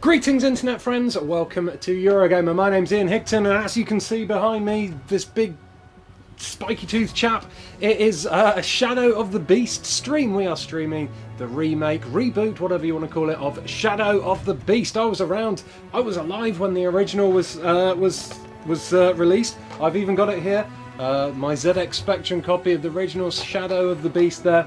Greetings, internet friends. Welcome to Eurogamer. My name's Ian Higton, and as you can see behind me, this big spiky tooth chap, it is uh, a Shadow of the Beast stream. We are streaming the remake, reboot, whatever you want to call it, of Shadow of the Beast. I was around, I was alive when the original was uh, was was uh, released. I've even got it here, uh, my ZX Spectrum copy of the original Shadow of the Beast there.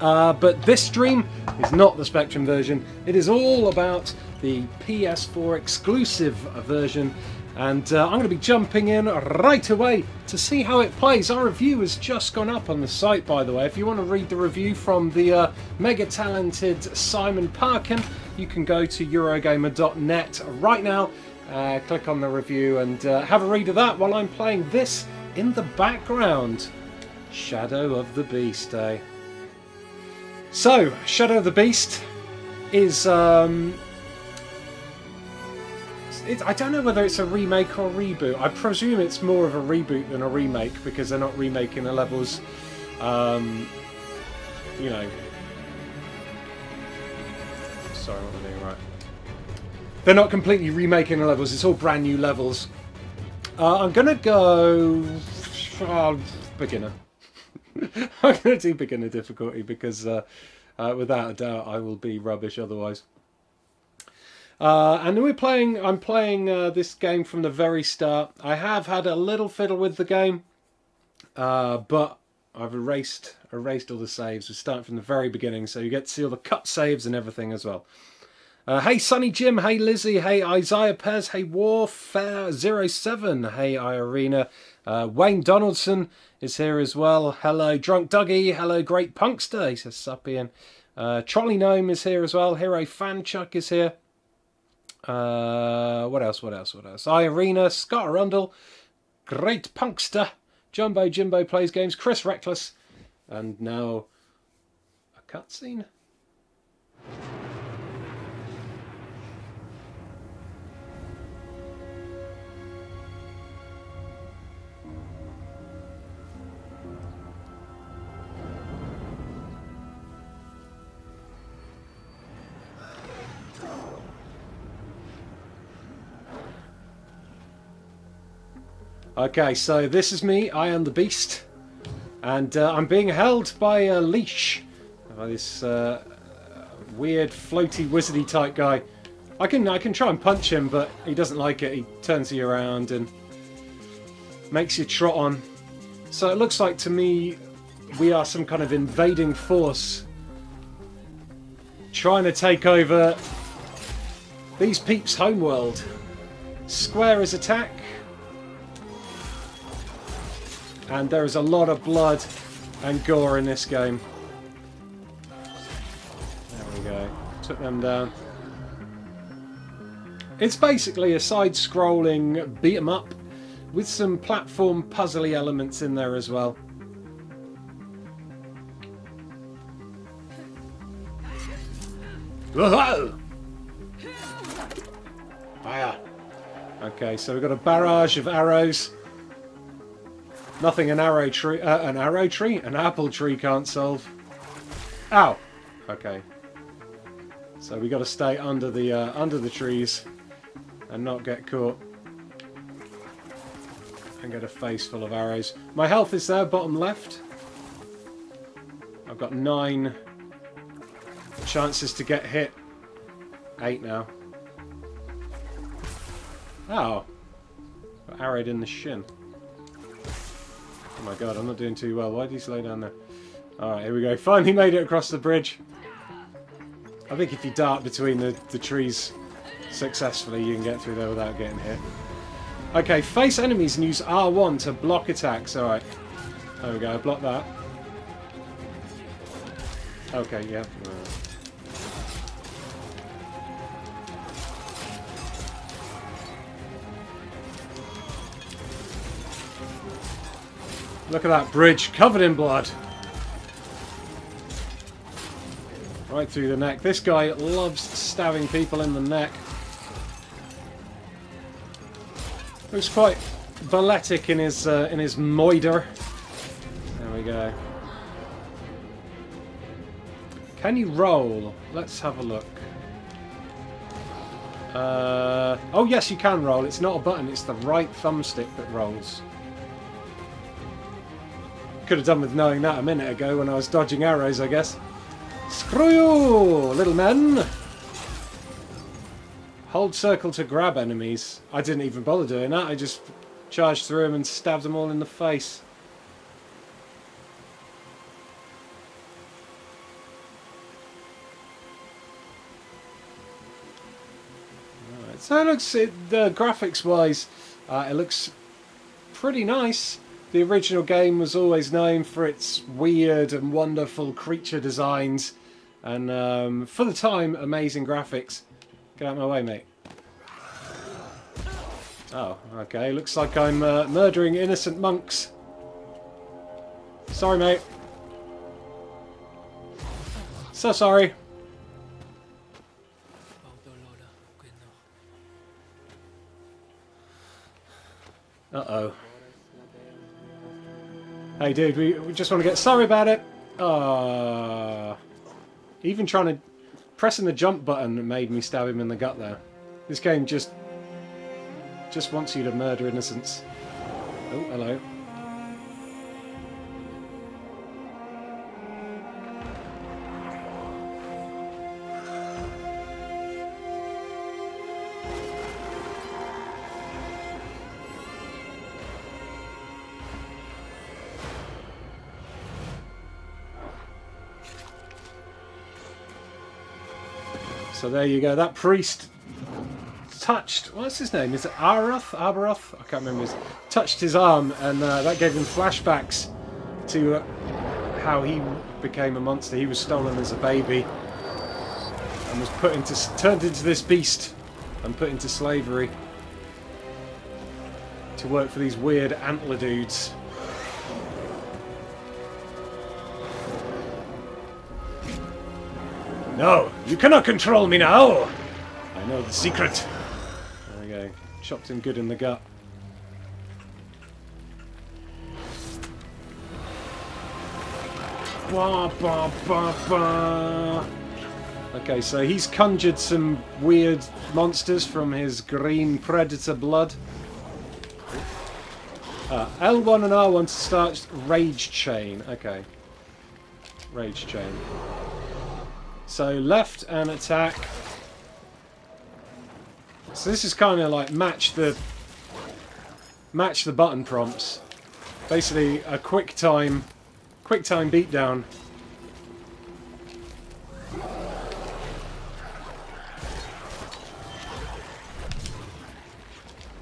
Uh, but this stream is not the Spectrum version. It is all about the PS4 exclusive version. And uh, I'm going to be jumping in right away to see how it plays. Our review has just gone up on the site, by the way. If you want to read the review from the uh, mega talented Simon Parkin, you can go to Eurogamer.net right now, uh, click on the review, and uh, have a read of that while I'm playing this in the background. Shadow of the Beast, eh? So, Shadow of the Beast is. Um, it, I don't know whether it's a remake or a reboot. I presume it's more of a reboot than a remake because they're not remaking the levels. Um, you know. Sorry, what am I doing right? They're not completely remaking the levels. It's all brand new levels. Uh, I'm gonna go beginner. I'm to do beginner difficulty because, uh, uh, without a doubt, I will be rubbish otherwise. Uh, and we're playing. I'm playing uh, this game from the very start. I have had a little fiddle with the game, uh, but I've erased erased all the saves. We're starting from the very beginning, so you get to see all the cut saves and everything as well. Uh, hey Sunny Jim, hey Lizzie, hey Isaiah Pez, hey Warfare07, hey Irina, uh, Wayne Donaldson is here as well. Hello Drunk Dougie, hello Great Punkster, he says Suppian. Uh, Trolley Gnome is here as well. Hero Fanchuck is here. Uh, what else? What else? What else? Irina, Scott Arundel, Great Punkster, Jumbo Jimbo plays games, Chris Reckless, and now a cutscene. Okay, so this is me. I am the Beast, and uh, I'm being held by a leash by this uh, weird, floaty, wizardy type guy. I can I can try and punch him, but he doesn't like it. He turns you around and makes you trot on. So it looks like to me we are some kind of invading force trying to take over these peeps' homeworld. Square is attack. And there is a lot of blood and gore in this game. There we go. Took them down. It's basically a side-scrolling beat 'em up with some platform puzzly elements in there as well. Whoa! Fire! Okay, so we've got a barrage of arrows. Nothing an arrow tree, uh, an arrow tree, an apple tree can't solve. Ow. Okay. So we got to stay under the uh, under the trees and not get caught and get a face full of arrows. My health is there, bottom left. I've got nine chances to get hit. Eight now. Oh. Got arrowed in the shin. Oh my god, I'm not doing too well. Why did he slow down there? Alright, here we go. Finally made it across the bridge. I think if you dart between the, the trees successfully, you can get through there without getting hit. Okay, face enemies and use R1 to block attacks. Alright. There we go, block that. Okay, yeah. Look at that bridge, covered in blood. Right through the neck. This guy loves stabbing people in the neck. Looks quite balletic in his uh, in his moider. There we go. Can you roll? Let's have a look. Uh, oh yes, you can roll. It's not a button, it's the right thumbstick that rolls. Could have done with knowing that a minute ago when I was dodging arrows, I guess. Screw you, little men! Hold circle to grab enemies. I didn't even bother doing that, I just charged through them and stabbed them all in the face. So it looks, it, the graphics wise, uh, it looks pretty nice. The original game was always known for its weird and wonderful creature designs, and um, for the time, amazing graphics. Get out of my way, mate. Oh, okay. Looks like I'm uh, murdering innocent monks. Sorry, mate. So sorry. Uh-oh. Hey, dude, we, we just want to get sorry about it. Uh, Even trying to... Pressing the jump button made me stab him in the gut there. This game just... Just wants you to murder innocents. Oh, hello. So there you go. That priest touched. What's his name? Is it Arath? Abaroth? I can't remember. His, touched his arm, and uh, that gave him flashbacks to uh, how he became a monster. He was stolen as a baby and was put into turned into this beast and put into slavery to work for these weird antler dudes. No, you cannot control me now! I know the secret. There we go. Chopped him good in the gut. Ba, ba, ba, ba. Okay, so he's conjured some weird monsters from his green predator blood. Uh, L1 and R1 to start Rage Chain. Okay. Rage Chain. So left and attack. So this is kind of like match the match the button prompts. Basically a quick time quick time beatdown.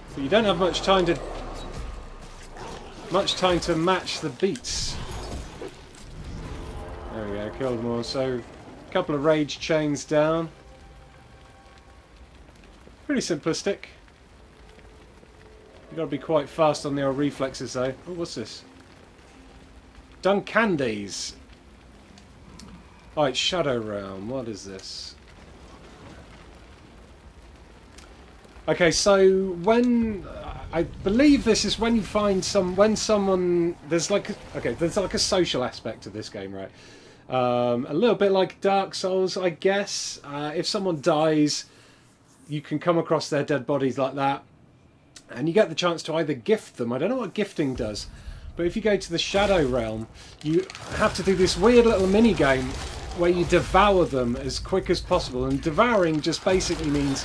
But you don't have much time to much time to match the beats. There we go, killed more. So couple of rage chains down. Pretty simplistic. You've got to be quite fast on the old reflexes though. Oh, what's this? Duncandies. It's Shadow Realm. What is this? Okay, so when I believe this is when you find some when someone there's like okay there's like a social aspect to this game, right? Um, a little bit like Dark Souls, I guess. Uh, if someone dies, you can come across their dead bodies like that, and you get the chance to either gift them. I don't know what gifting does, but if you go to the Shadow Realm, you have to do this weird little mini game where you devour them as quick as possible. And devouring just basically means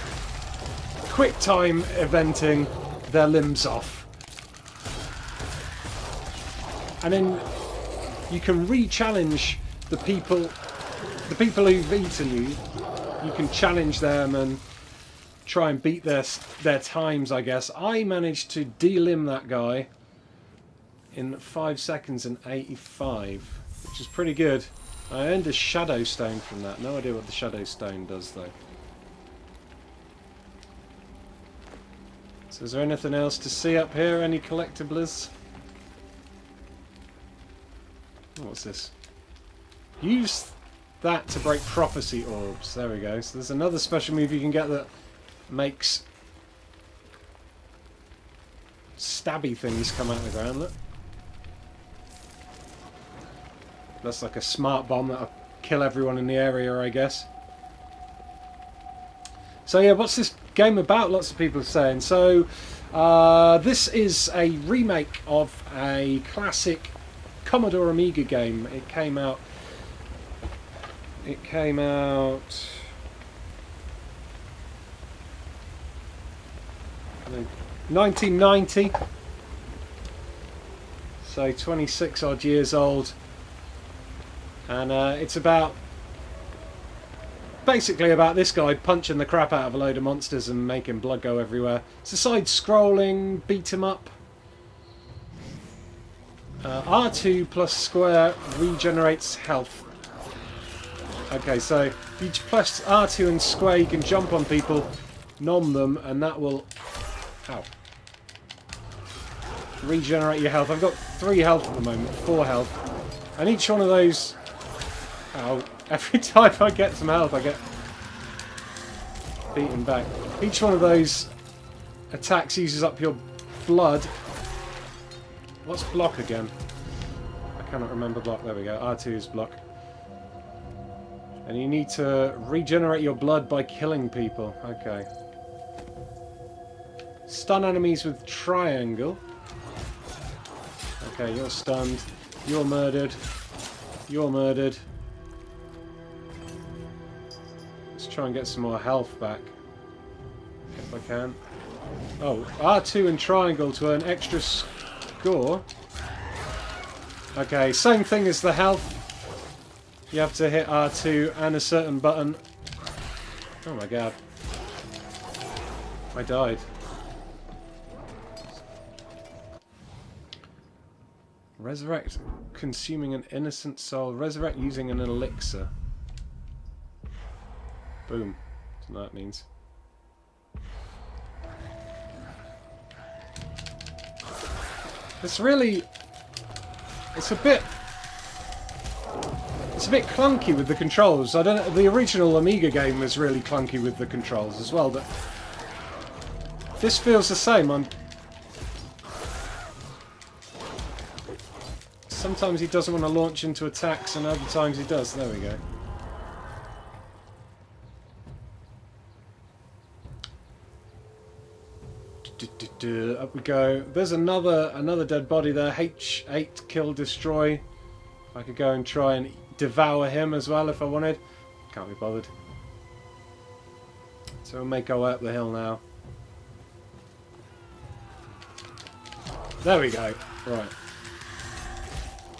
quick time eventing their limbs off. And then you can re-challenge the people the people who've eaten you you can challenge them and try and beat their their times I guess. I managed to delimb that guy in 5 seconds and 85 which is pretty good. I earned a shadow stone from that. No idea what the shadow stone does though. So is there anything else to see up here? Any collectibles? What's this Use that to break prophecy orbs. There we go. So there's another special move you can get that makes stabby things come out of the ground. Look. That's like a smart bomb that'll kill everyone in the area, I guess. So yeah, what's this game about? Lots of people are saying. So uh, this is a remake of a classic Commodore Amiga game. It came out. It came out. 1990 so 26 odd years old. And uh, it's about basically about this guy punching the crap out of a load of monsters and making blood go everywhere. It's a side scrolling beat 'em up. Uh, R2 plus square regenerates health okay so if you press R2 and square you can jump on people nom them and that will Ow. Regenerate your health. I've got three health at the moment, four health. And each one of those... Ow. Every time I get some health, I get beaten back. Each one of those attacks uses up your blood. What's block again? I cannot remember block. There we go. R2 is block. And you need to regenerate your blood by killing people. Okay. Stun enemies with triangle. Okay, you're stunned. You're murdered. You're murdered. Let's try and get some more health back. If I can. Oh, R2 and triangle to earn extra score. Okay, same thing as the health. You have to hit R2 and a certain button. Oh my god. I died. Resurrect consuming an innocent soul. Resurrect using an elixir. Boom. That's what that means. It's really... It's a bit... It's a bit clunky with the controls. I don't. The original Amiga game was really clunky with the controls as well, but this feels the same. I'm Sometimes he doesn't want to launch into attacks and other times he does. There we go. Up we go. There's another another dead body there. H8 kill destroy. I could go and try and devour him as well if I wanted. Can't be bothered. So we'll make our way up the hill now. There we go. Right.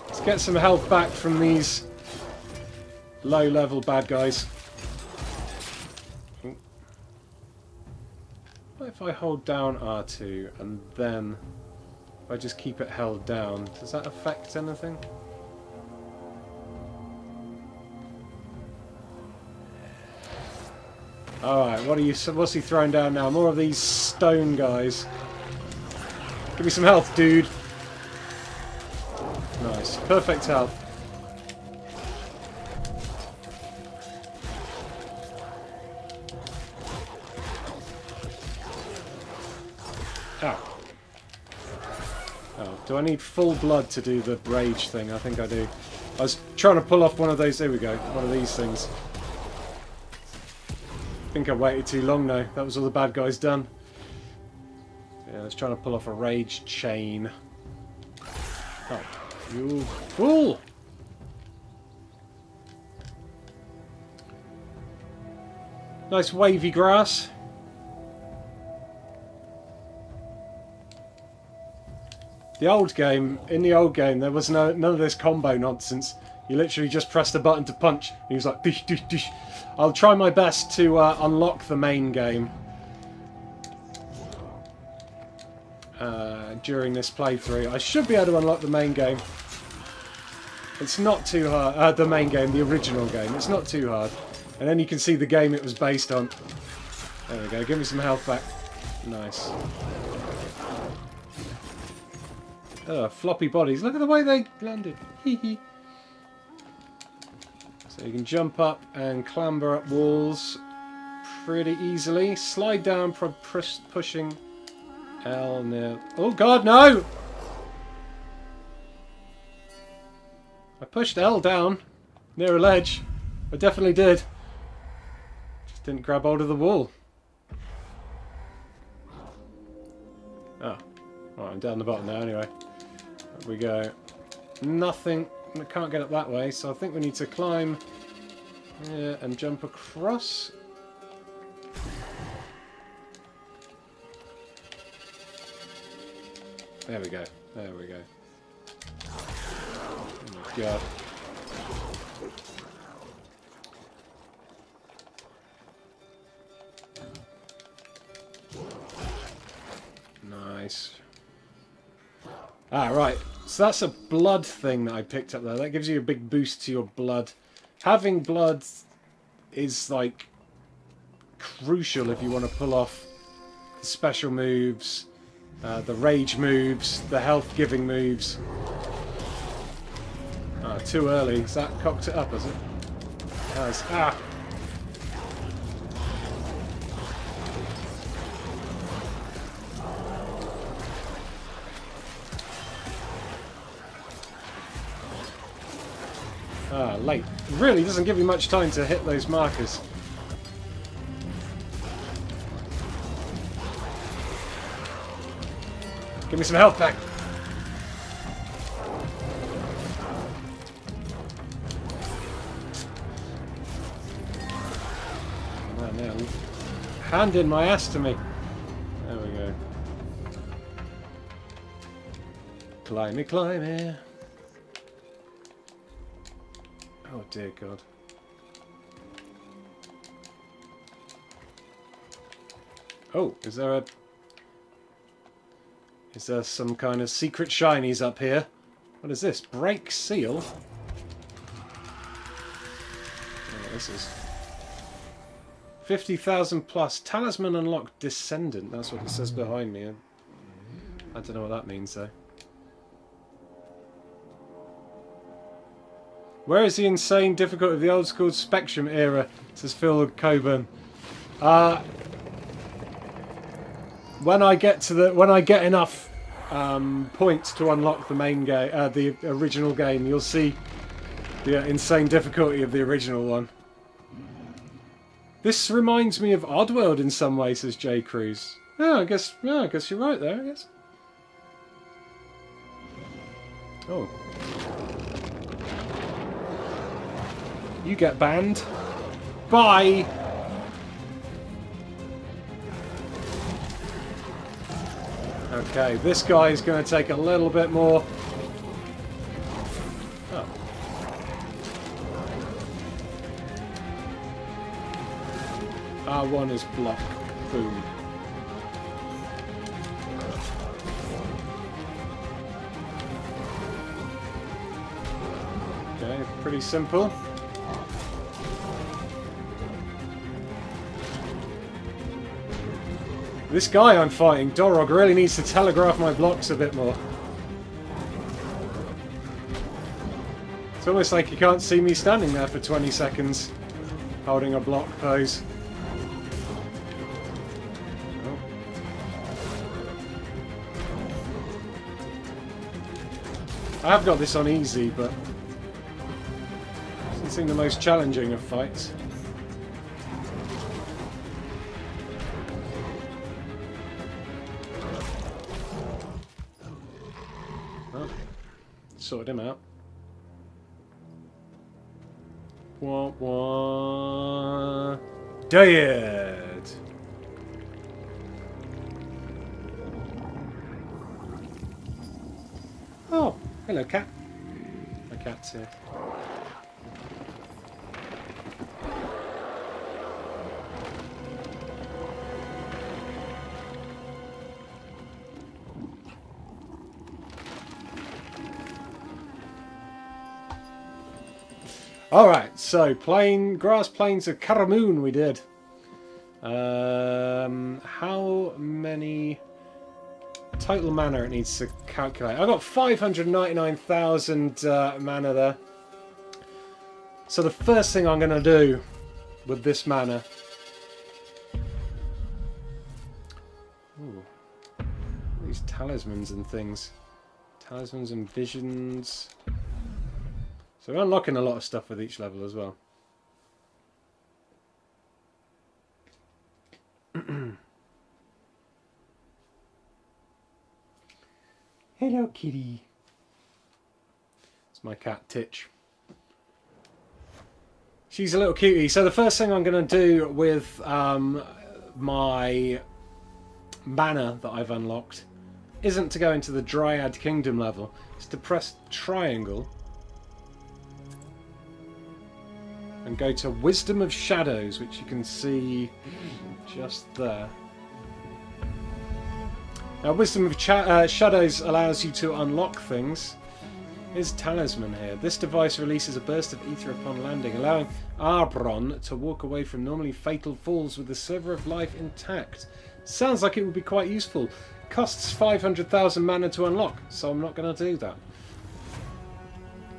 Let's get some health back from these low-level bad guys. What if I hold down R2 and then if I just keep it held down, does that affect anything? Alright, what are you what's he throwing down now? More of these stone guys. Give me some health, dude. Nice. Perfect health. Ow. Oh, do I need full blood to do the rage thing? I think I do. I was trying to pull off one of those. There we go. One of these things. I think I waited too long now. That was all the bad guys done. Yeah, I was trying to pull off a rage chain. Oh. You fool! Nice wavy grass. The old game, in the old game, there was no none of this combo nonsense. You literally just pressed a button to punch. And he was like, dish, dish, dish. I'll try my best to uh, unlock the main game. Uh, during this playthrough. I should be able to unlock the main game. It's not too hard. Uh, the main game, the original game. It's not too hard. And then you can see the game it was based on. There we go. Give me some health back. Nice. Oh, floppy bodies. Look at the way they landed. Hee hee so you can jump up and clamber up walls pretty easily. Slide down from pushing L near. Oh god, no! I pushed L down near a ledge. I definitely did. Just didn't grab hold of the wall. Oh. Alright, I'm down the bottom now anyway. We go. Nothing I can't get up that way, so I think we need to climb yeah, and jump across. There we go. There we go. Oh my god. Nice. Ah, right. So that's a blood thing that I picked up there. That gives you a big boost to your blood. Having blood is, like, crucial if you want to pull off the special moves, uh, the rage moves, the health-giving moves. Ah, too early. Has that cocked it up, has it? It has. Ah! Late. Really doesn't give you much time to hit those markers. Give me some health back. Hand in my ass to me. There we go. Climby, climby. Oh dear God. Oh, is there a... Is there some kind of secret shinies up here? What is this? Break seal? Oh, this is... 50,000 plus. Talisman unlocked Descendant. That's what it says behind me. I don't know what that means though. Where is the insane difficulty of the old school Spectrum era? Says Phil Coburn. Uh, when I get to the when I get enough um, points to unlock the main game, uh, the original game, you'll see the uh, insane difficulty of the original one. This reminds me of Oddworld in some way, says J Cruz. Yeah, I guess. Yeah, I guess you're right there. I guess. Oh. You get banned. Bye! Okay, this guy is going to take a little bit more. Oh. R1 is block. Boom. Okay, pretty simple. This guy I'm fighting, Dorog, really needs to telegraph my blocks a bit more. It's almost like you can't see me standing there for 20 seconds, holding a block pose. I have got this on easy, but doesn't seem the most challenging of fights. Sorted him out. Wah wah. Dead. Oh, hello, cat. My cat's here. So plain grass plains of Karamoon we did. Um, how many total mana it needs to calculate? I've got 599,000 uh, mana there. So the first thing I'm going to do with this mana... Ooh, these talismans and things. Talismans and visions... So we're unlocking a lot of stuff with each level as well. Hello, kitty. It's my cat, Titch. She's a little cutie. So the first thing I'm going to do with um, my mana that I've unlocked isn't to go into the Dryad Kingdom level. It's to press triangle and go to Wisdom of Shadows, which you can see just there. Now, Wisdom of uh, Shadows allows you to unlock things. Here's Talisman here. This device releases a burst of ether upon landing, allowing Aarbron to walk away from normally fatal falls with the sliver of life intact. Sounds like it would be quite useful. Costs 500,000 mana to unlock, so I'm not going to do that.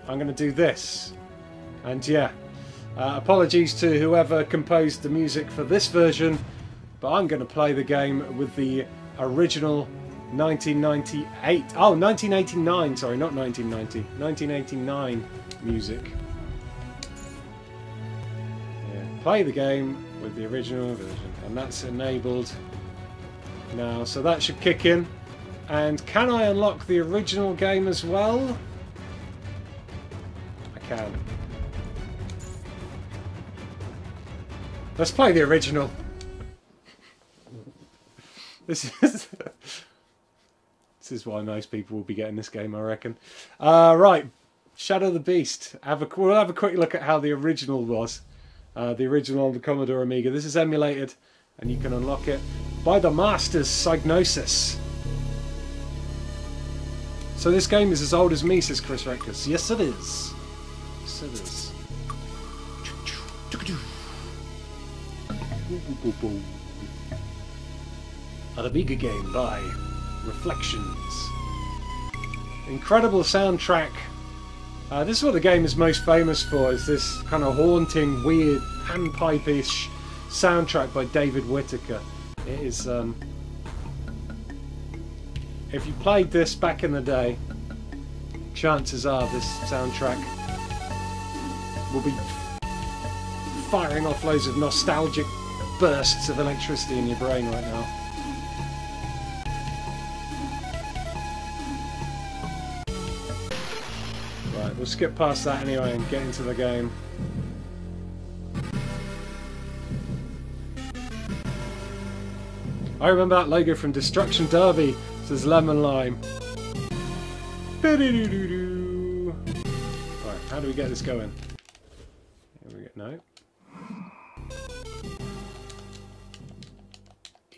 I'm going to do this. And yeah, uh, apologies to whoever composed the music for this version, but I'm going to play the game with the original 1998. Oh, 1989, sorry, not 1990. 1989 music. Yeah, play the game with the original version, and that's enabled now, so that should kick in. And can I unlock the original game as well? I can. Let's play the original. this is this is why most people will be getting this game, I reckon. Uh, right, Shadow the Beast. Have a we'll have a quick look at how the original was. Uh, the original on the Commodore Amiga. This is emulated, and you can unlock it by the Masters Psygnosis. So this game is as old as me, says Chris Reckers. Yes, it is. Yes, it is. An Amiga game by Reflections. Incredible soundtrack. Uh, this is what the game is most famous for, is this kind of haunting, weird, panpipe-ish soundtrack by David Whittaker. It is, um, If you played this back in the day, chances are this soundtrack will be firing off loads of nostalgic bursts of electricity in your brain right now. Right, we'll skip past that anyway and get into the game. I remember that logo from Destruction Derby, says Lemon Lime. Right, how do we get this going? Here we go. No.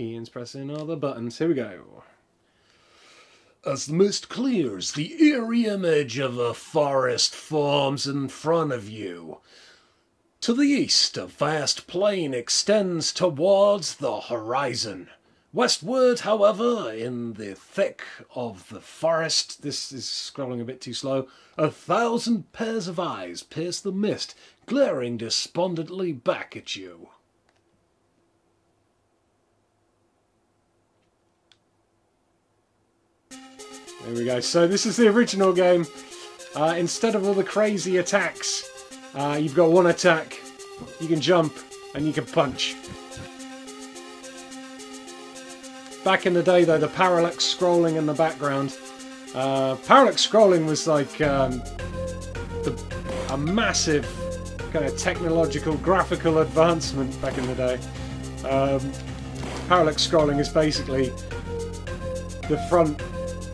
Ian's pressing all the buttons. Here we go. As the mist clears, the eerie image of a forest forms in front of you. To the east, a vast plain extends towards the horizon. Westward, however, in the thick of the forest, this is scrolling a bit too slow, a thousand pairs of eyes pierce the mist, glaring despondently back at you. There we go. So this is the original game. Uh, instead of all the crazy attacks, uh, you've got one attack. You can jump and you can punch. Back in the day, though, the parallax scrolling in the background. Uh, parallax scrolling was like um, the, a massive kind of technological, graphical advancement back in the day. Um, parallax scrolling is basically the front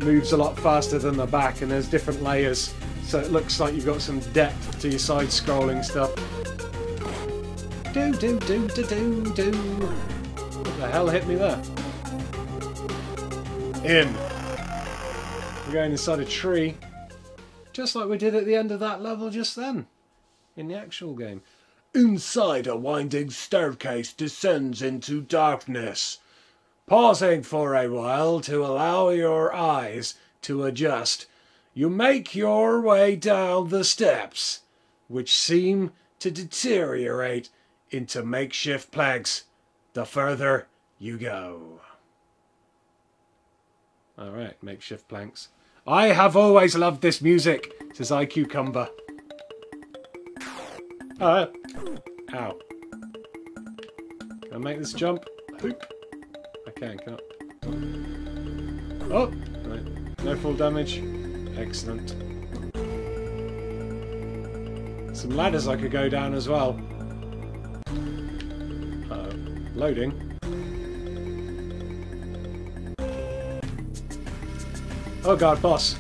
moves a lot faster than the back, and there's different layers, so it looks like you've got some depth to your side scrolling stuff. Do do do do do do. What the hell hit me there? In. We're going inside a tree. Just like we did at the end of that level just then. In the actual game. Inside a winding staircase descends into darkness. Pausing for a while to allow your eyes to adjust, you make your way down the steps, which seem to deteriorate into makeshift planks the further you go. Alright, makeshift planks. I have always loved this music, says iCucumber. Uh, ow. Can I make this jump? Hoop. I can, can't Oh! Right. No full damage. Excellent. Some ladders I could go down as well. Uh -oh. Loading. Oh god, boss.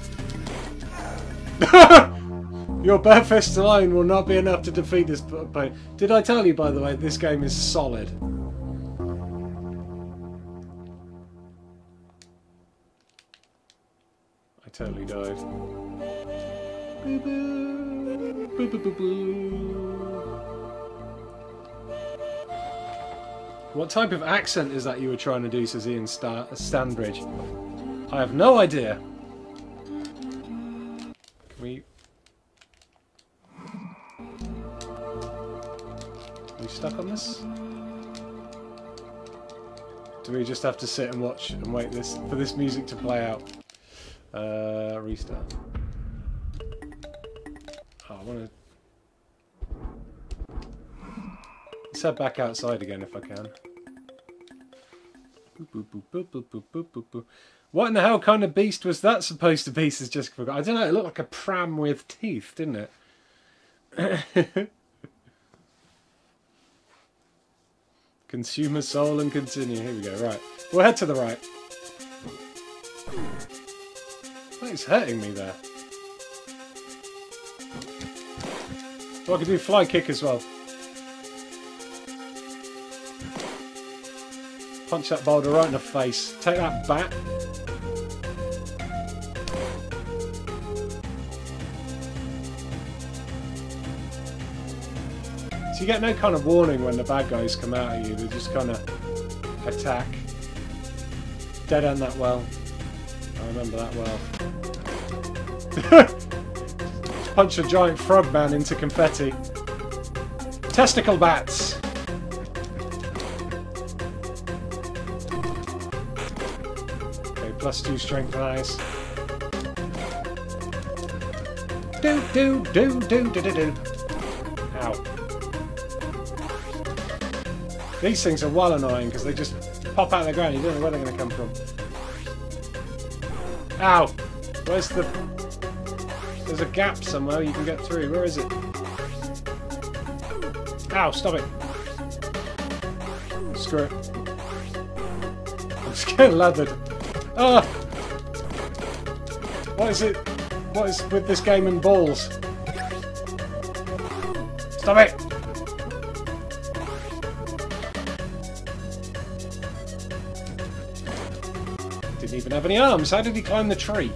Your bare fist alone will not be enough to defeat this opponent. Did I tell you, by the way, this game is solid? Totally died. Boo -boo. Boo -boo -boo -boo. What type of accent is that you were trying to do, says Ian Star Stanbridge? I have no idea. Can we... Are we stuck on this? Do we just have to sit and watch and wait this for this music to play out? Uh, restart. Oh, I want to... Let's back outside again if I can. What in the hell kind of beast was that supposed to be? Says Jessica forgot. I don't know. It looked like a pram with teeth, didn't it? Consumer soul and continue. Here we go. Right. We'll head to the right. It's hurting me there. Oh, I can do fly kick as well. Punch that boulder right in the face. Take that bat. So you get no kind of warning when the bad guys come out at you. They just kind of attack. Dead end that well. I remember that well. Punch a giant frog man into confetti. Testicle bats! Okay, plus two strength eyes. Do do do do do do do. Ow. These things are well annoying because they just pop out of the ground. You don't know where they're going to come from. Ow! Where's the... There's a gap somewhere you can get through. Where is it? Ow, stop it. Screw it. I'm just getting leathered. Ah! What is it? What is with this game and balls? Stop it! Didn't even have any arms. How did he climb the tree?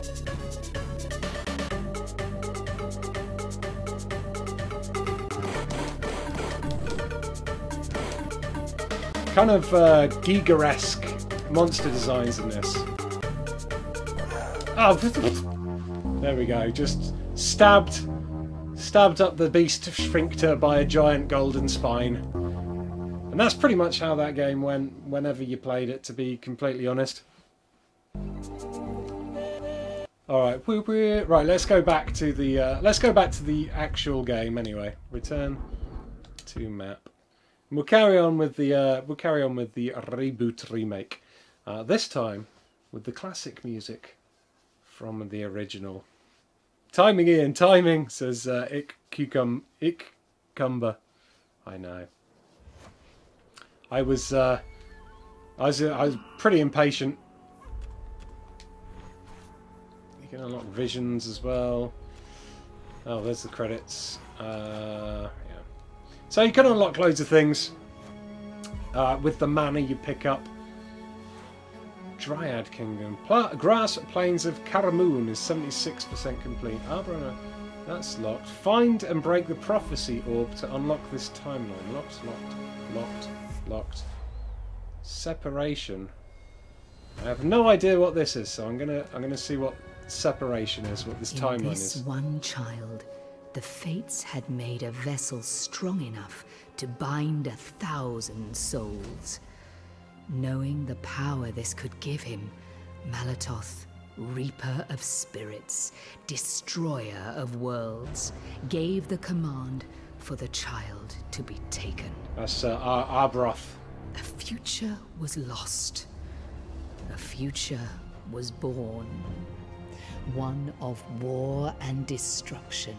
Kind of uh, Giger-esque monster designs in this. Oh, there we go. Just stabbed, stabbed up the beast sphincter by a giant golden spine. And that's pretty much how that game went whenever you played it, to be completely honest. All right, right. Let's go back to the uh, let's go back to the actual game anyway. Return to map. We'll carry on with the uh, we'll carry on with the reboot remake. Uh, this time with the classic music from the original. Timing in timing says uh, ik cucum ik cumber. I know. I was uh, I was I was pretty impatient you can unlock visions as well. Oh, there's the credits. Uh. So you can unlock loads of things uh, with the mana you pick up. Dryad Kingdom. Pla grass Plains of Karamoon is 76% complete. Arbrana, that's locked. Find and break the Prophecy Orb to unlock this timeline. Locked, locked, locked, locked. Separation. I have no idea what this is, so I'm gonna I'm gonna see what separation is, what this In timeline this is. one child, the fates had made a vessel strong enough to bind a thousand souls. Knowing the power this could give him, Maletoth, Reaper of Spirits, Destroyer of Worlds, gave the command for the child to be taken. That's uh, Ar. A future was lost. A future was born. one of war and destruction.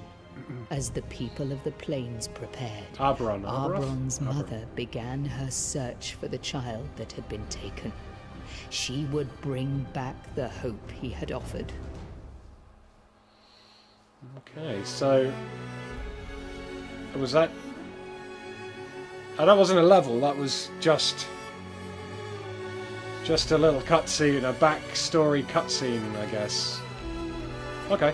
As the people of the plains prepared, Aarbron's Aarbron's mother began her search for the child that had been taken. She would bring back the hope he had offered. Okay, so was that? Oh, that wasn't a level. That was just just a little cutscene, a backstory cutscene, I guess. Okay.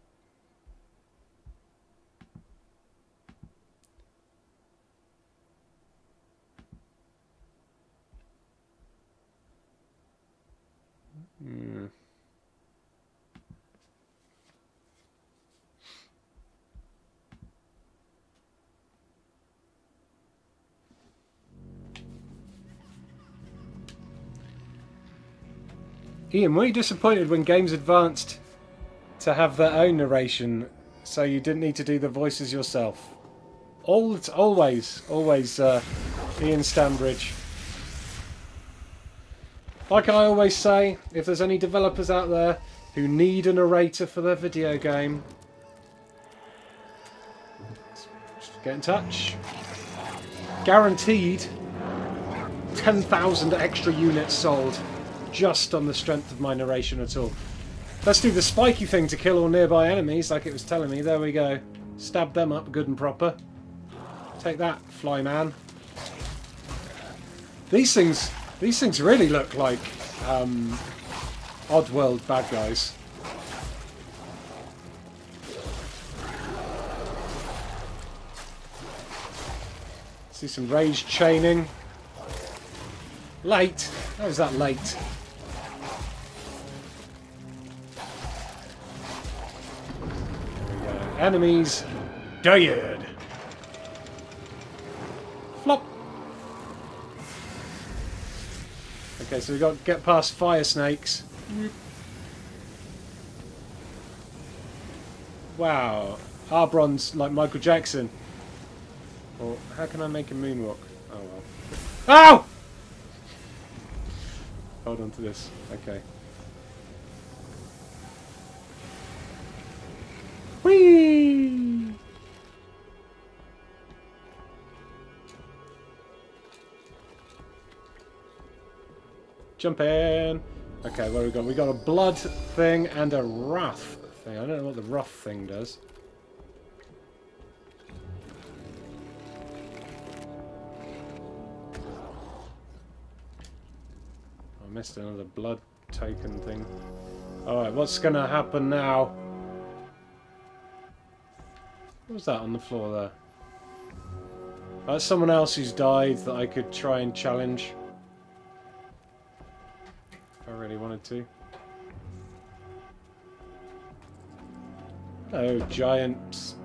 Ian, were you disappointed when games advanced to have their own narration so you didn't need to do the voices yourself? All, always, always uh, Ian Stambridge. Like I always say, if there's any developers out there who need a narrator for their video game, get in touch. Guaranteed 10,000 extra units sold just on the strength of my narration at all. Let's do the spiky thing to kill all nearby enemies, like it was telling me. There we go. Stab them up good and proper. Take that, fly man. These things, these things really look like um, Oddworld bad guys. See some rage chaining. Late? How is that late? Enemies dead. Flop. Okay, so we got to get past fire snakes. Wow. Aarbron's like Michael Jackson. Or how can I make a moonwalk? Oh well. Ow! Hold on to this. Okay. Whee! Jump in. Okay, where we got? We got a blood thing and a wrath thing. I don't know what the wrath thing does. I missed another blood token thing. Alright, what's gonna happen now? What was that on the floor there? That's someone else who's died that I could try and challenge. If I really wanted to. Oh, giant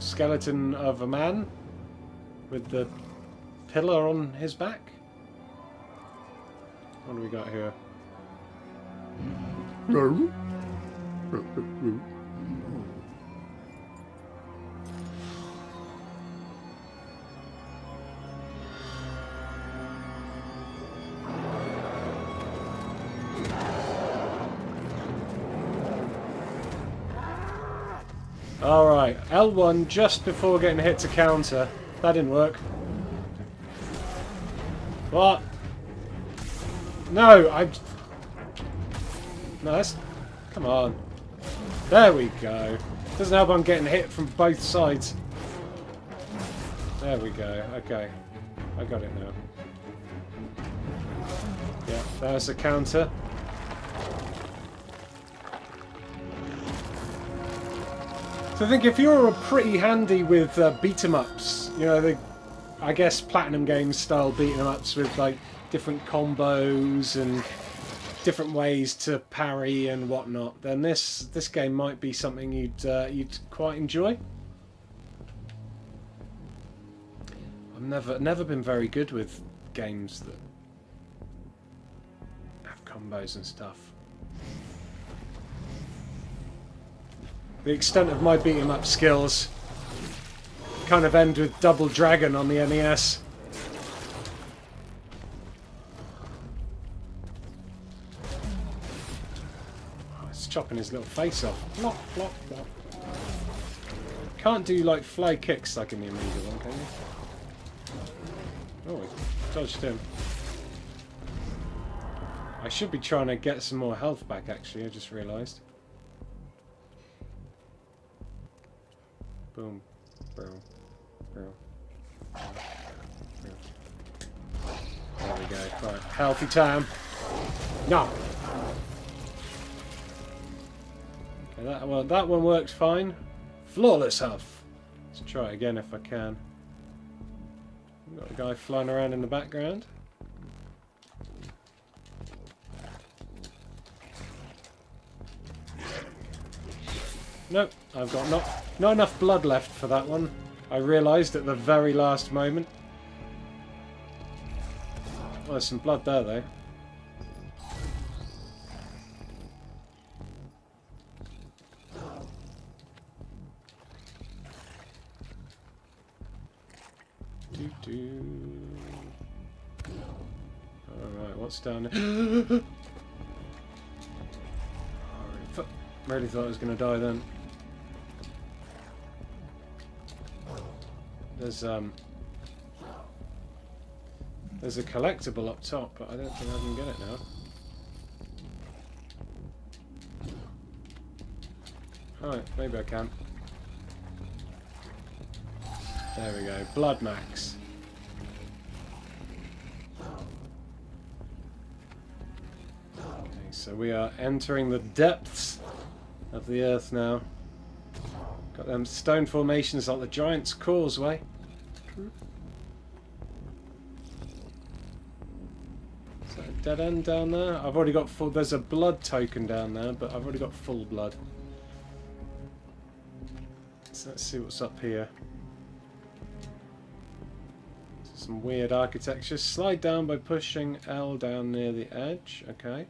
skeleton of a man with the pillar on his back. What do we got here? L1 just before getting hit to counter. That didn't work. What? No. No, that's... Come on. There we go. Doesn't help I'm getting hit from both sides. There we go. Okay. I got it now. Yeah, there's a counter. So I think if you're pretty handy with uh, beat 'em ups, you know, the, I guess Platinum Games style beat 'em ups with like different combos and different ways to parry and whatnot, then this this game might be something you'd uh, you'd quite enjoy. I've never never been very good with games that have combos and stuff. The extent of my beat 'em up skills kind of end with Double Dragon on the NES. Oh, it's chopping his little face off. Flop, flop, flop. Can't do like fly kicks like in the Amiga one, can you? Oh, I dodged him. I should be trying to get some more health back actually, I just realised. Boom. There we go. Healthy time. No. Okay, that well that one works fine. Flawless health. Let's try it again if I can. Got a guy flying around in the background. Nope, I've got not not enough blood left for that one. I realised at the very last moment. Oh, there's some blood there though. Alright, what's down oh, really thought I was going to die then. There's um There's a collectible up top, but I don't think I can get it now. Alright, maybe I can. There we go. Blood Max. Okay, so we are entering the depths of the earth now. Got them stone formations like the Giant's Causeway. Is that a dead end down there? I've already got full... There's a blood token down there, but I've already got full blood. So let's see what's up here. Some weird architecture. Slide down by pushing L down near the edge. Okay.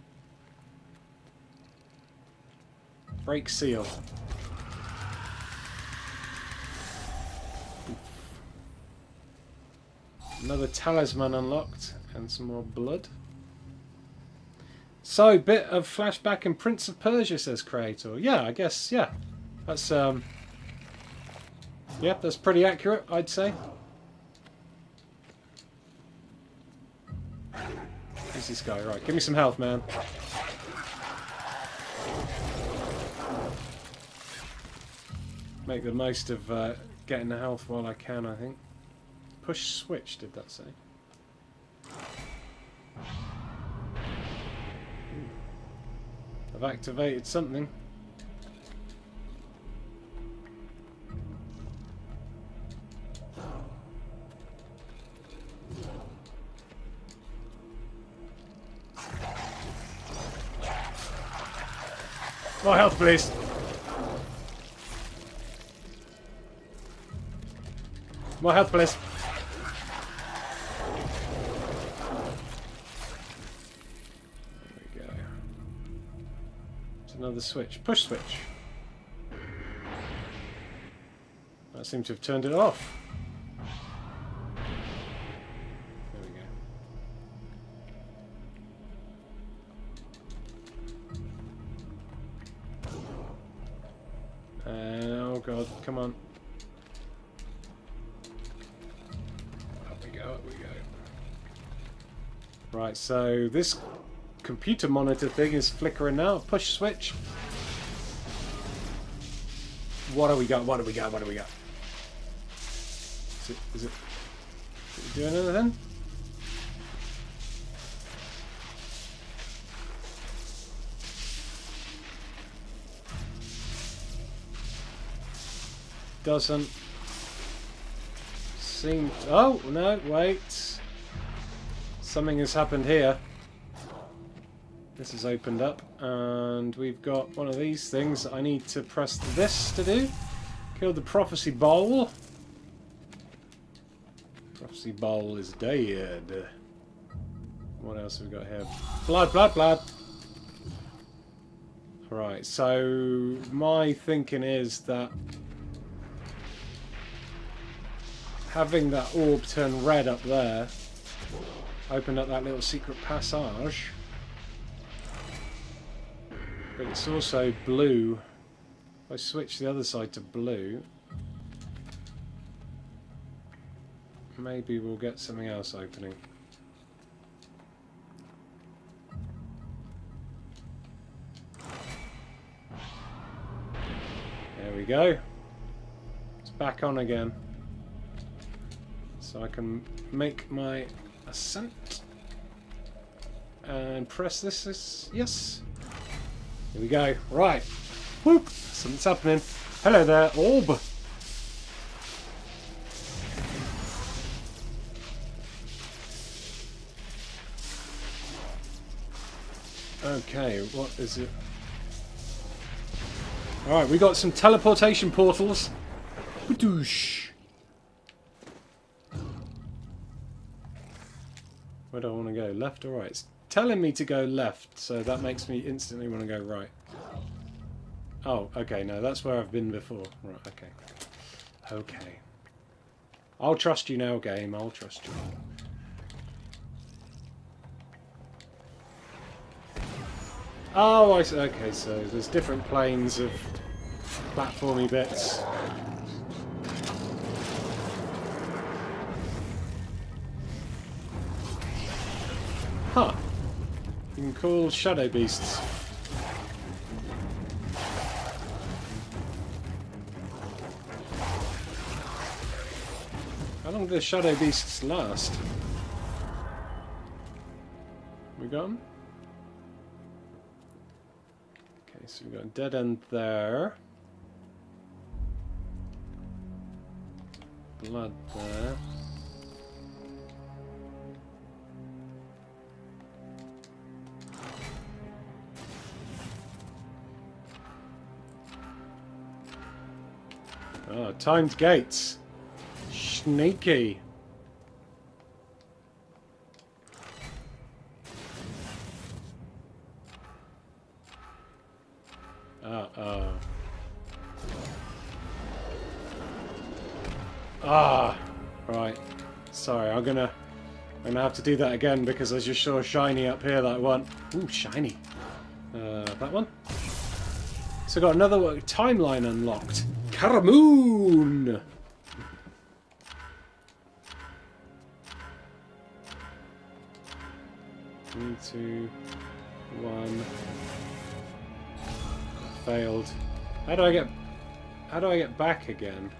Break seal. Another talisman unlocked and some more blood. So, bit of flashback in Prince of Persia, says Creator. Yeah, I guess, yeah. That's, um... Yeah, that's pretty accurate, I'd say. Who's this guy? Right, give me some health, man. Make the most of uh, getting the health while I can, I think. Push switch, did that say? I've activated something. More health, please. More health, please. Another switch. Push switch. That seems to have turned it off. There we go. And, oh god, come on. Up we go, up we go. Right, so this computer monitor thing is flickering now. Push switch. What do we got? What do we got? What do we got? Is it, is it, is it doing anything? Doesn't seem... Oh, no, wait. Something has happened here. This is opened up, and we've got one of these things I need to press this to do. Kill the Prophecy Bowl. Prophecy Bowl is dead. What else have we got here? Blood, blood, blood! Right, so my thinking is that having that orb turn red up there opened up that little secret passage. But it's also blue. If I switch the other side to blue, maybe we'll get something else opening. There we go. It's back on again. So I can make my ascent and press this. this yes. Here we go. Right. Whoop. Something's happening. Hello there, orb. Okay, what is it? Alright, we got some teleportation portals. Badoosh. Where do I want to go? Left or right? Telling me to go left, so that makes me instantly want to go right. Oh, okay, no, that's where I've been before. Right, okay. Okay. I'll trust you now, game. I'll trust you. Oh, I see. Okay, so there's different planes of platformy bits. Can call shadow beasts. How long do the shadow beasts last? We them? Okay, so we've got a dead end there. Blood there. Timed gates. Sneaky. Uh oh. Ah, right. Sorry, I'm gonna, I'm gonna have to do that again because I just saw shiny up here that one. Ooh, shiny. Uh, that one. So got another timeline unlocked. Karamoon! Three, two, one. Failed. How do I get... How do I get back again?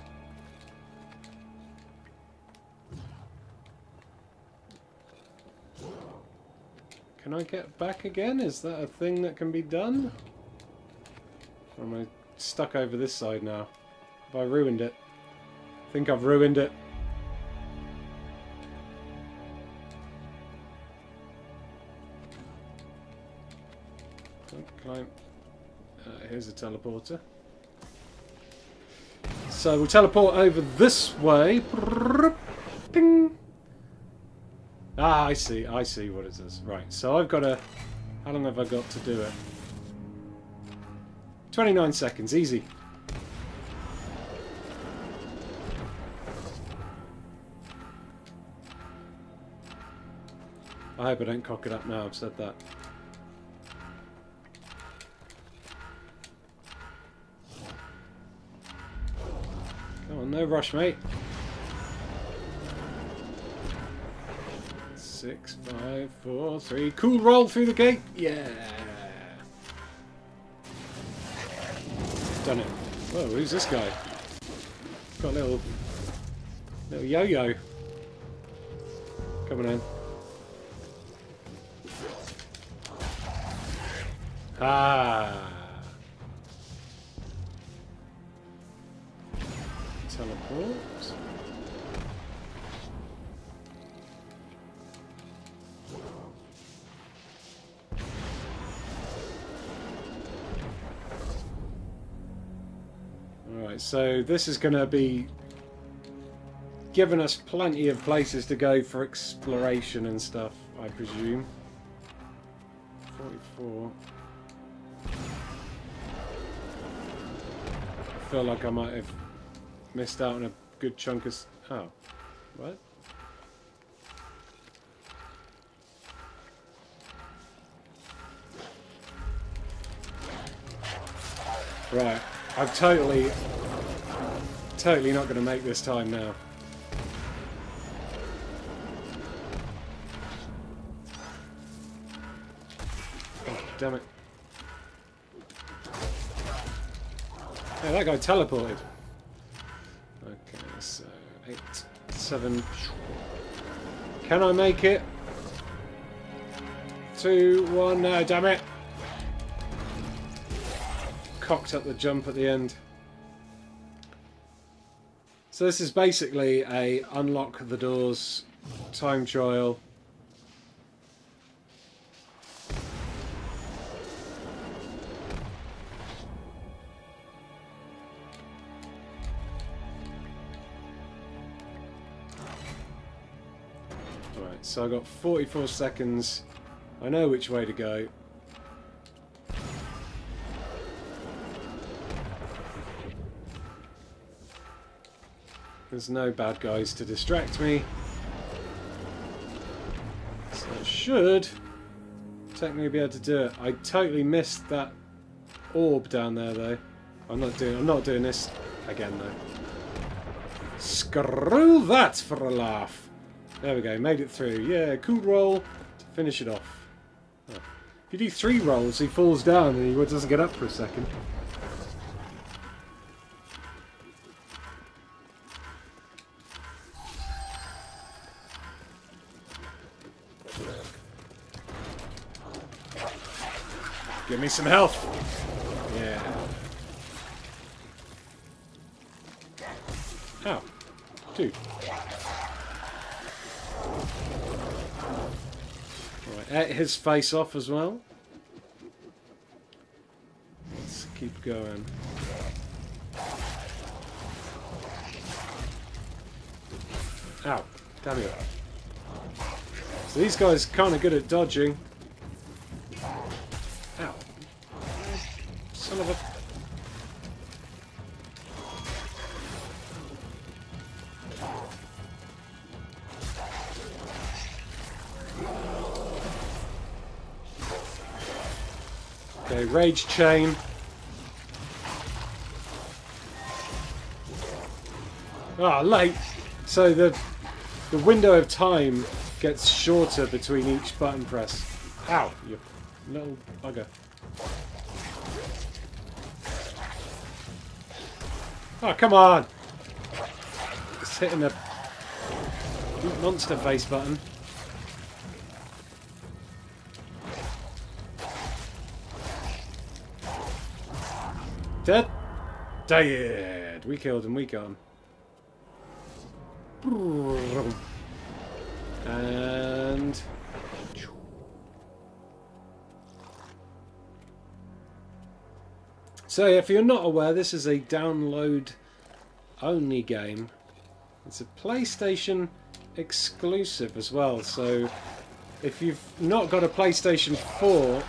Can I get back again? Is that a thing that can be done? Or am I stuck over this side now? Have I ruined it? I think I've ruined it. Climb. Uh, here's a teleporter. So we'll teleport over this way. Ping. Ah, I see. I see what it is. Right. So I've got a... How long have I got to do it? 29 seconds. Easy. I hope I don't cock it up now, I've said that. Come on, no rush, mate. Six, five, four, three. Cool roll through the gate. Yeah. Done it. Whoa, who's this guy? Got a little, little yo-yo coming in. Ah. Teleport. Alright, so this is going to be giving us plenty of places to go for exploration and stuff, I presume. 44. Feel like I might have missed out on a good chunk of... Oh. What? Right. I'm totally... Totally not going to make this time now. Oh, damn it. Yeah, that guy teleported. Okay, so... Eight, seven... Can I make it? Two, one, no, damn it! cocked up the jump at the end. So this is basically a unlock the doors time trial. So I've got 44 seconds. I know which way to go. There's no bad guys to distract me. So I should technically be able to do it. I totally missed that orb down there though. I'm not doing I'm not doing this again though. Screw that for a laugh. There we go, made it through. Yeah, cool roll to finish it off. Oh. If you do three rolls, he falls down and he doesn't get up for a second. Give me some health. Yeah. Ow. Dude. At his face off as well. Let's keep going. Ow. Damn it. So these guys kind of good at dodging. Okay, Rage Chain. Ah, late. So the the window of time gets shorter between each button press. Ow, you little bugger. Oh, come on! It's hitting the monster face button. Dead? Dead! We killed him, we got him. And... So if you're not aware, this is a download only game. It's a PlayStation exclusive as well, so if you've not got a PlayStation 4,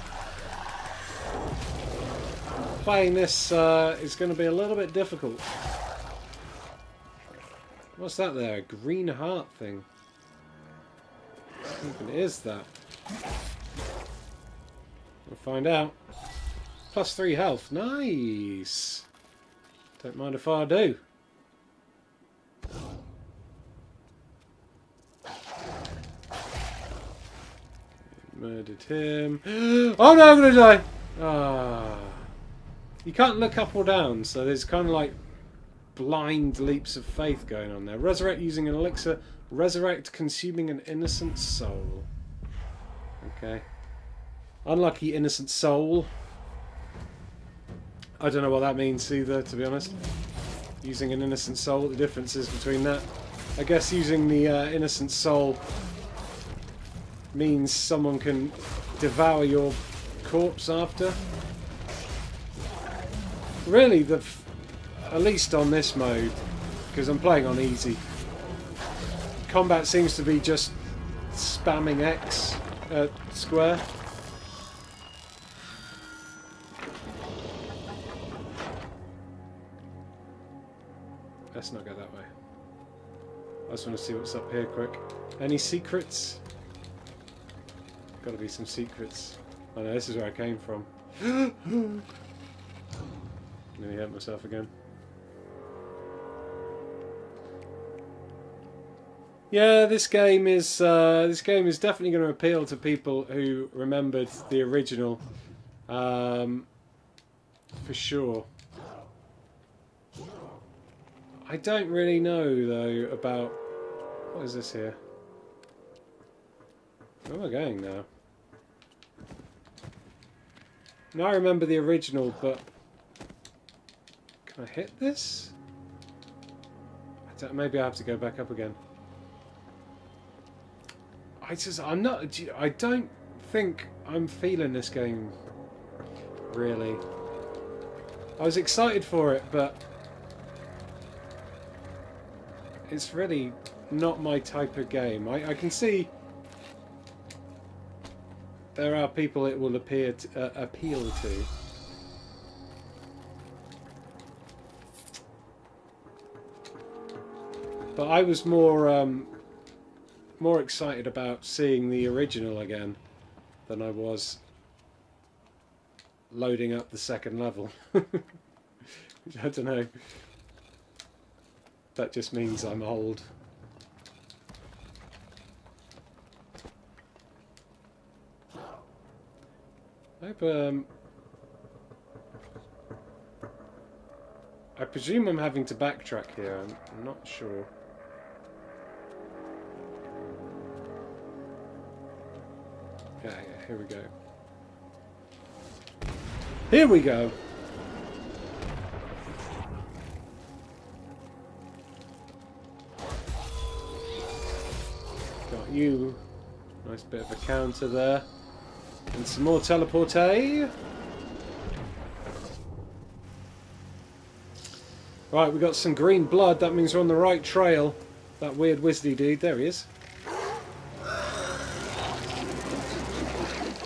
playing this uh, is going to be a little bit difficult. What's that there? A green heart thing? What is that? We'll find out. Plus three health. Nice. Don't mind if I do. Murdered him. Oh no, I'm gonna die! Ah. You can't look up or down, so there's kind of like blind leaps of faith going on there. Resurrect using an elixir. Resurrect consuming an innocent soul. Okay. Unlucky innocent soul. I don't know what that means either, to be honest. Using an innocent soul, the differences between that. I guess using the uh, innocent soul means someone can devour your corpse after. Really, the At least on this mode, because I'm playing on easy. Combat seems to be just spamming X at square. Let's not go that way. I just want to see what's up here quick. Any secrets? Gotta be some secrets. I know, this is where I came from. Nearly hurt myself again. Yeah, this game is uh, this game is definitely going to appeal to people who remembered the original, um, for sure. I don't really know though about what is this here. Where am I going now? Now I remember the original, but can I hit this? I maybe I have to go back up again. I just, I'm not, I don't think I'm feeling this game, really. I was excited for it, but it's really not my type of game. I, I can see there are people it will appear to, uh, appeal to. But I was more um, more excited about seeing the original again than I was loading up the second level. I don't know. That just means I'm old. I hope, um, I presume I'm having to backtrack here, I'm, I'm not sure. Here we go. Here we go! Got you. Nice bit of a counter there. And some more teleporte. Right, we got some green blood. That means we're on the right trail. That weird Wizardy dude. There he is.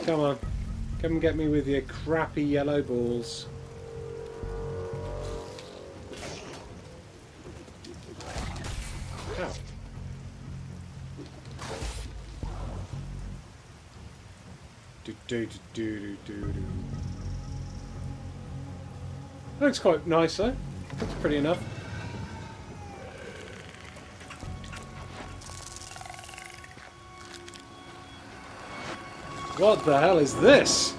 Come on. Come and get me with your crappy yellow balls. Ow. Do, do, do, do, do, do. Looks quite nice though. Looks pretty enough. What the hell is this?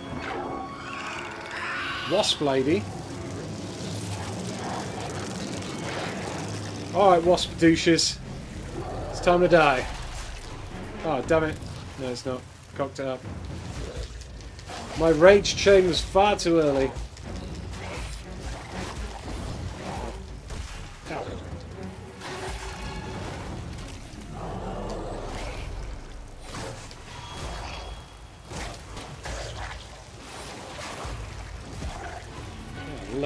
Wasp lady. Alright, wasp douches. It's time to die. Oh, damn it. No, it's not. Cocked it up. My rage chain was far too early.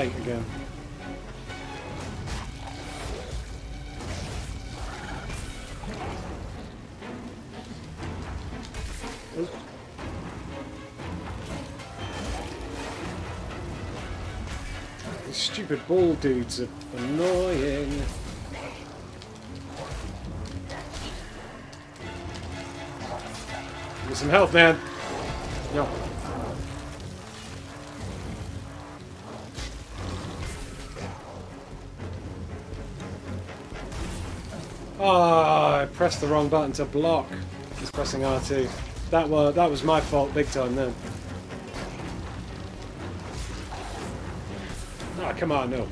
Late again. Oh. These stupid ball dudes are annoying. Me some health, man. Pressed the wrong button to block. Just pressing R2. That was that was my fault, big time then. Ah, oh, come on, no.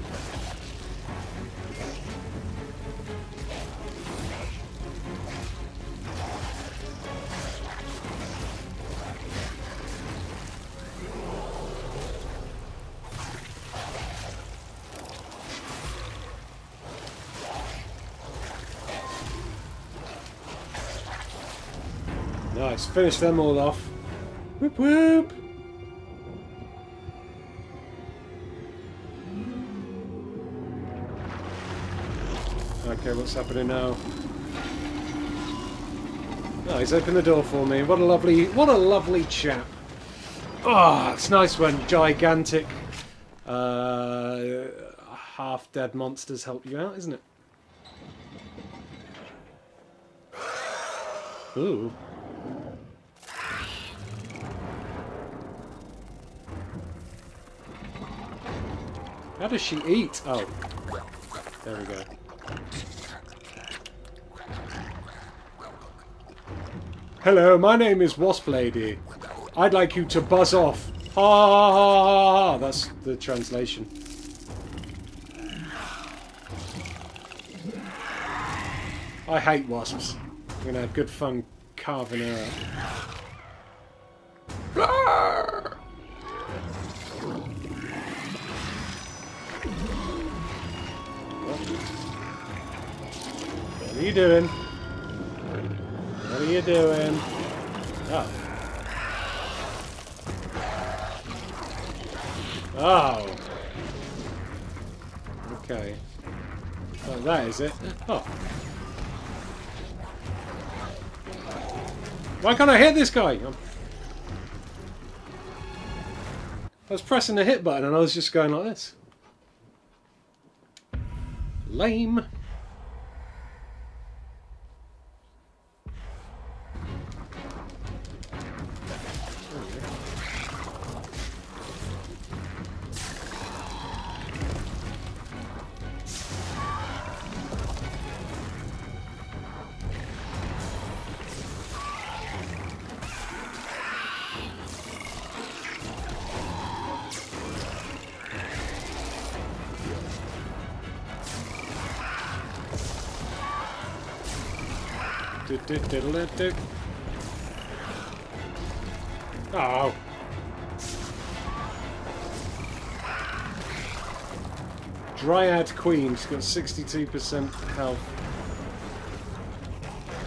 Finish them all off. Whoop whoop! Okay, what's happening now? Oh, he's opened the door for me. What a lovely, what a lovely chap. Oh, it's nice when gigantic, uh, half-dead monsters help you out, isn't it? Ooh. How does she eat? Oh. There we go. Hello, my name is Wasp Lady. I'd like you to buzz off. Ha ha ha ha ha. That's the translation. I hate wasps. I'm gonna have good fun carving her up. Doing? What are you doing? Oh. Oh. Okay. Like that, is it? Oh. Why can't I hit this guy? I'm... I was pressing the hit button and I was just going like this. Lame. Oh. Dryad Queen, she's got 62% health.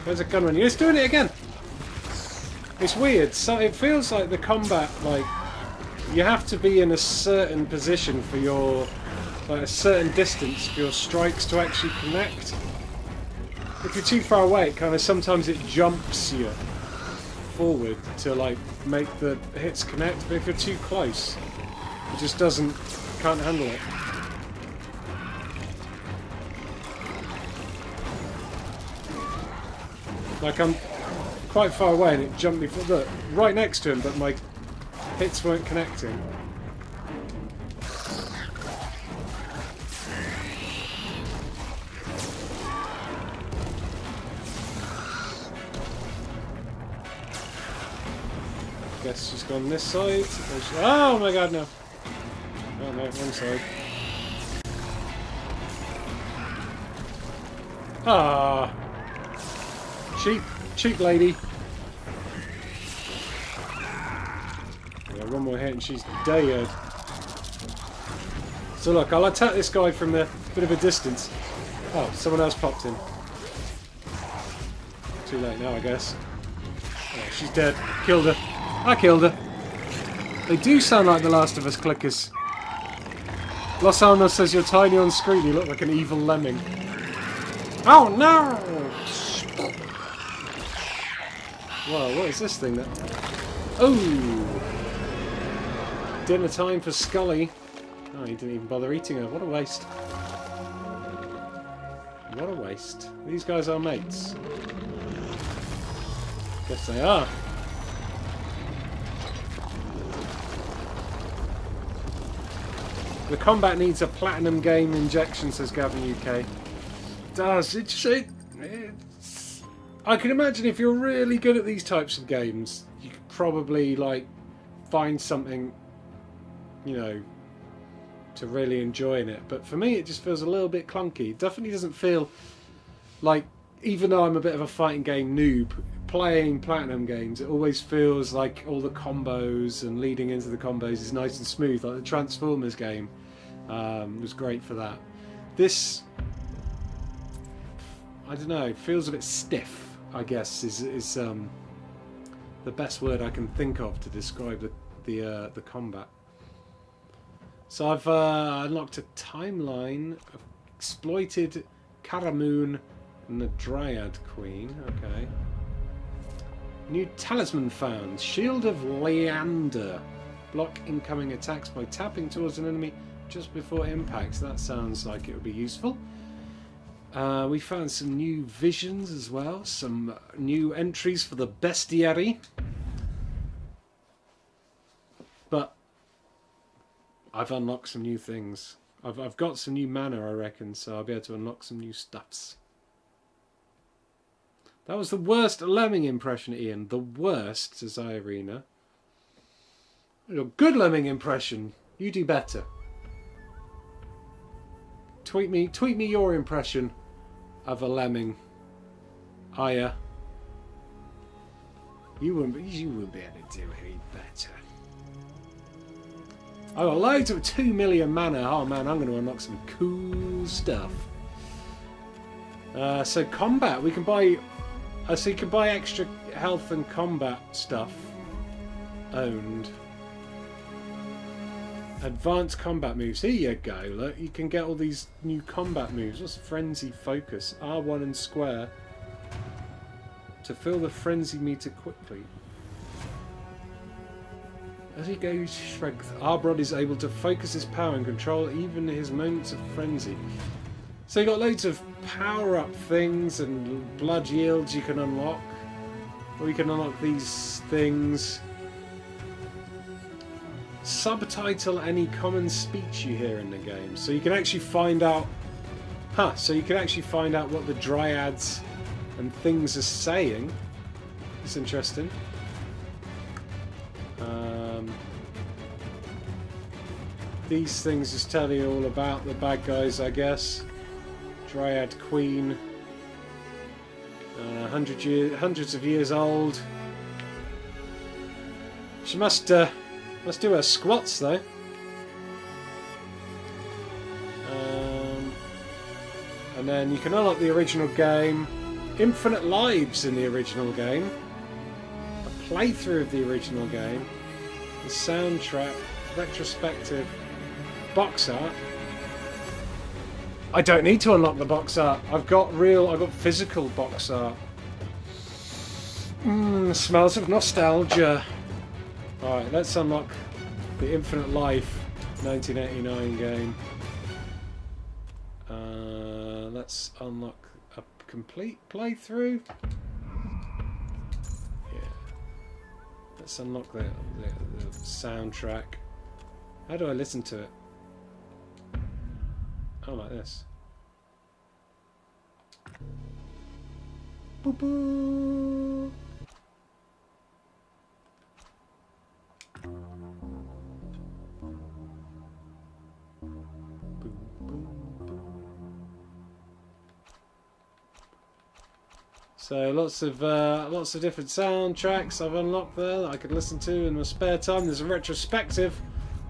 Where's a gunman? He's doing it again! It's weird, so it feels like the combat, like, you have to be in a certain position for your, like a certain distance for your strikes to actually connect. If you're too far away, it kind of sometimes it jumps you forward to like make the hits connect, but if you're too close, it just doesn't, can't handle it. Like I'm quite far away and it jumped me, for, look, right next to him, but my hits weren't connecting. She's this side. Oh my god, no. Oh no, wrong side. Ah. Cheap, cheap lady. Yeah, one more hit and she's dead. So look, I'll attack this guy from a bit of a distance. Oh, someone else popped in. Too late now, I guess. Oh, she's dead. Killed her. I killed her. They do sound like the Last of Us clickers. Los Alamos says you're tiny on screen, you look like an evil lemming. Oh no! Whoa, what is this thing that... Oh! Dinner time for Scully. Oh, he didn't even bother eating her. What a waste. What a waste. These guys are mates. Guess they are. The combat needs a platinum game injection, says Gavin UK. Does. It, it, it's... I can imagine if you're really good at these types of games, you could probably like find something, you know, to really enjoy in it. But for me, it just feels a little bit clunky. It definitely doesn't feel like, even though I'm a bit of a fighting game noob, playing platinum games, it always feels like all the combos and leading into the combos is nice and smooth. Like the Transformers game um, was great for that. This, I don't know, feels a bit stiff. I guess is is um, the best word I can think of to describe the the uh, the combat. So I've uh, unlocked a timeline, I've exploited Karamoon, and the Dryad Queen. Okay. New talisman found. Shield of Leander. Block incoming attacks by tapping towards an enemy just before impact. That sounds like it would be useful. Uh, we found some new visions as well. Some new entries for the bestiary. But I've unlocked some new things. I've, I've got some new mana, I reckon, so I'll be able to unlock some new stuffs. That was the worst lemming impression, Ian. The worst, says Irina. Your good lemming impression. You do better. Tweet me, tweet me your impression of a lemming. Aya. You wouldn't, you wouldn't be able to do any better. I got loads of two million mana. Oh man, I'm going to unlock some cool stuff. Uh, so combat, we can buy. Uh, so you can buy extra health and combat stuff owned. Advanced combat moves. Here you go. Look, you can get all these new combat moves. What's frenzy focus? R1 and square to fill the frenzy meter quickly. As he goes strength, Aarbron is able to focus his power and control even his moments of frenzy. So you got loads of power up things and blood yields you can unlock. Or you can unlock these things subtitle any common speech you hear in the game. So you can actually find out... Huh, so you can actually find out what the dryads and things are saying. It's interesting. Um, these things just tell you all about the bad guys, I guess. Dryad Queen. Uh, hundred year, hundreds of years old. She must uh, Let's do our squats though. Um, and then you can unlock the original game. Infinite lives in the original game. A playthrough of the original game. The soundtrack. Retrospective. Box art. I don't need to unlock the box art. I've got real, I've got physical box art. Mmm, smells of nostalgia. Alright, let's unlock the Infinite Life 1989 game. Uh, let's unlock a complete playthrough. Yeah. Let's unlock the, the, the soundtrack. How do I listen to it? Oh, like this. -boop. So lots of uh, lots of different soundtracks I've unlocked there that I could listen to in my spare time. There's a retrospective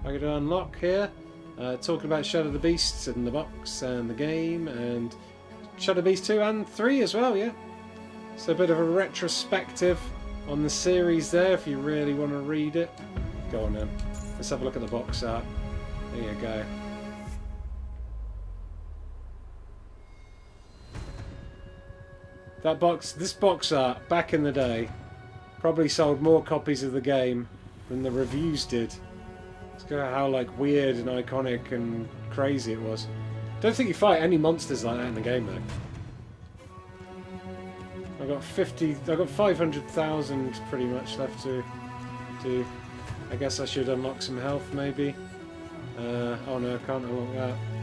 I could unlock here, uh, talking about Shadow the Beasts in the box and the game, and Shadow Beast 2 and 3 as well, yeah. So a bit of a retrospective on the series there if you really want to read it. Go on then. Let's have a look at the box art. There you go. That box, this box art, back in the day, probably sold more copies of the game than the reviews did. It's got how like weird and iconic and crazy it was. Don't think you fight any monsters like that in the game though. I got 50, I got 500,000 pretty much left to do. I guess I should unlock some health maybe. Uh, oh no, I can't unlock that.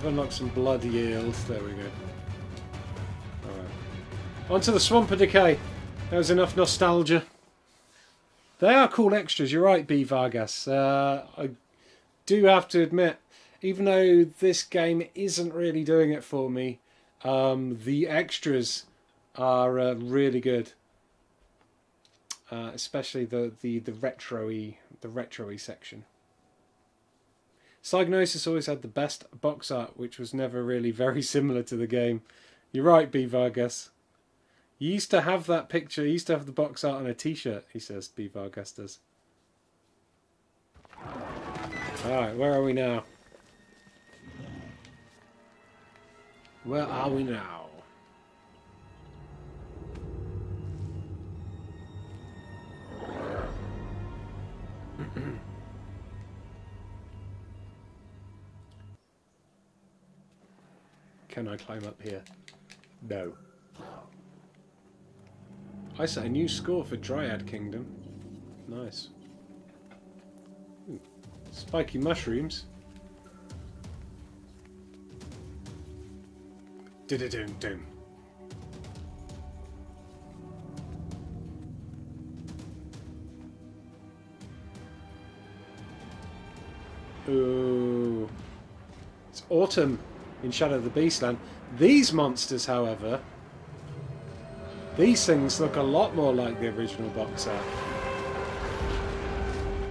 We've unlocked some blood yield. There we go. Alright. On to the Swamp of Decay. That was enough nostalgia. They are cool extras, you're right, B. Vargas. Uh, I do have to admit, even though this game isn't really doing it for me, um, the extras are uh, really good. Uh, especially the, the, the retro-y, the retro-y section. Psygnosis always had the best box art, which was never really very similar to the game. You're right, B. Vargas. You used to have that picture, you used to have the box art on a t shirt, he says, B. Vargas does. Alright, where are we now? Where are we now? Can I climb up here? No. I set a new score for Dryad Kingdom. Nice. Ooh, spiky mushrooms. Did-a-doom doom. Ooh. It's autumn in Shadow of the Beastland. These monsters, however, these things look a lot more like the original box set.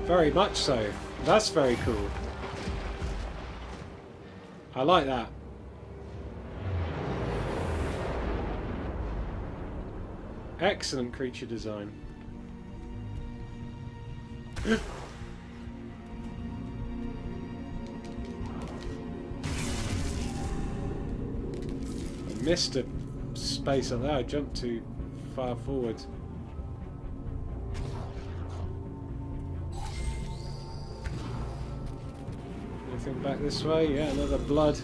Very much so. That's very cool. I like that. Excellent creature design. Missed a space on there. I jumped too far forward. Anything back this way? Yeah, another blood.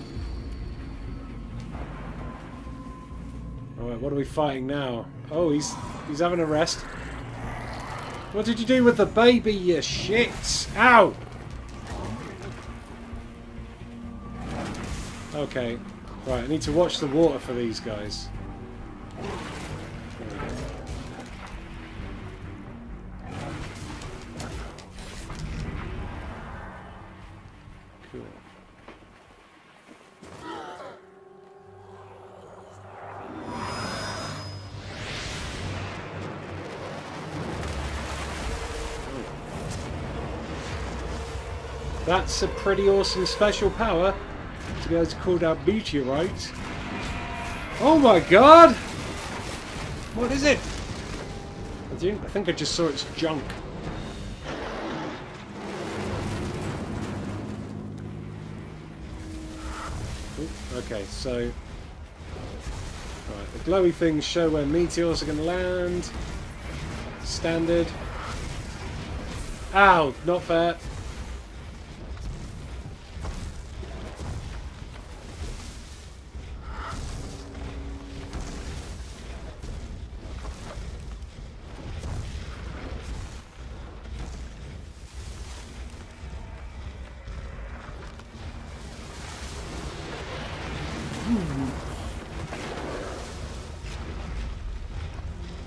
Alright, what are we fighting now? Oh, he's he's having a rest. What did you do with the baby, you shits? Ow! Okay. Right, I need to watch the water for these guys. That's a pretty awesome special power to be able to call down meteorites. Oh my god! What is it? I think I think I just saw its junk. Okay, so... Right, the glowy things show where meteors are going to land. Standard. Ow! Not fair.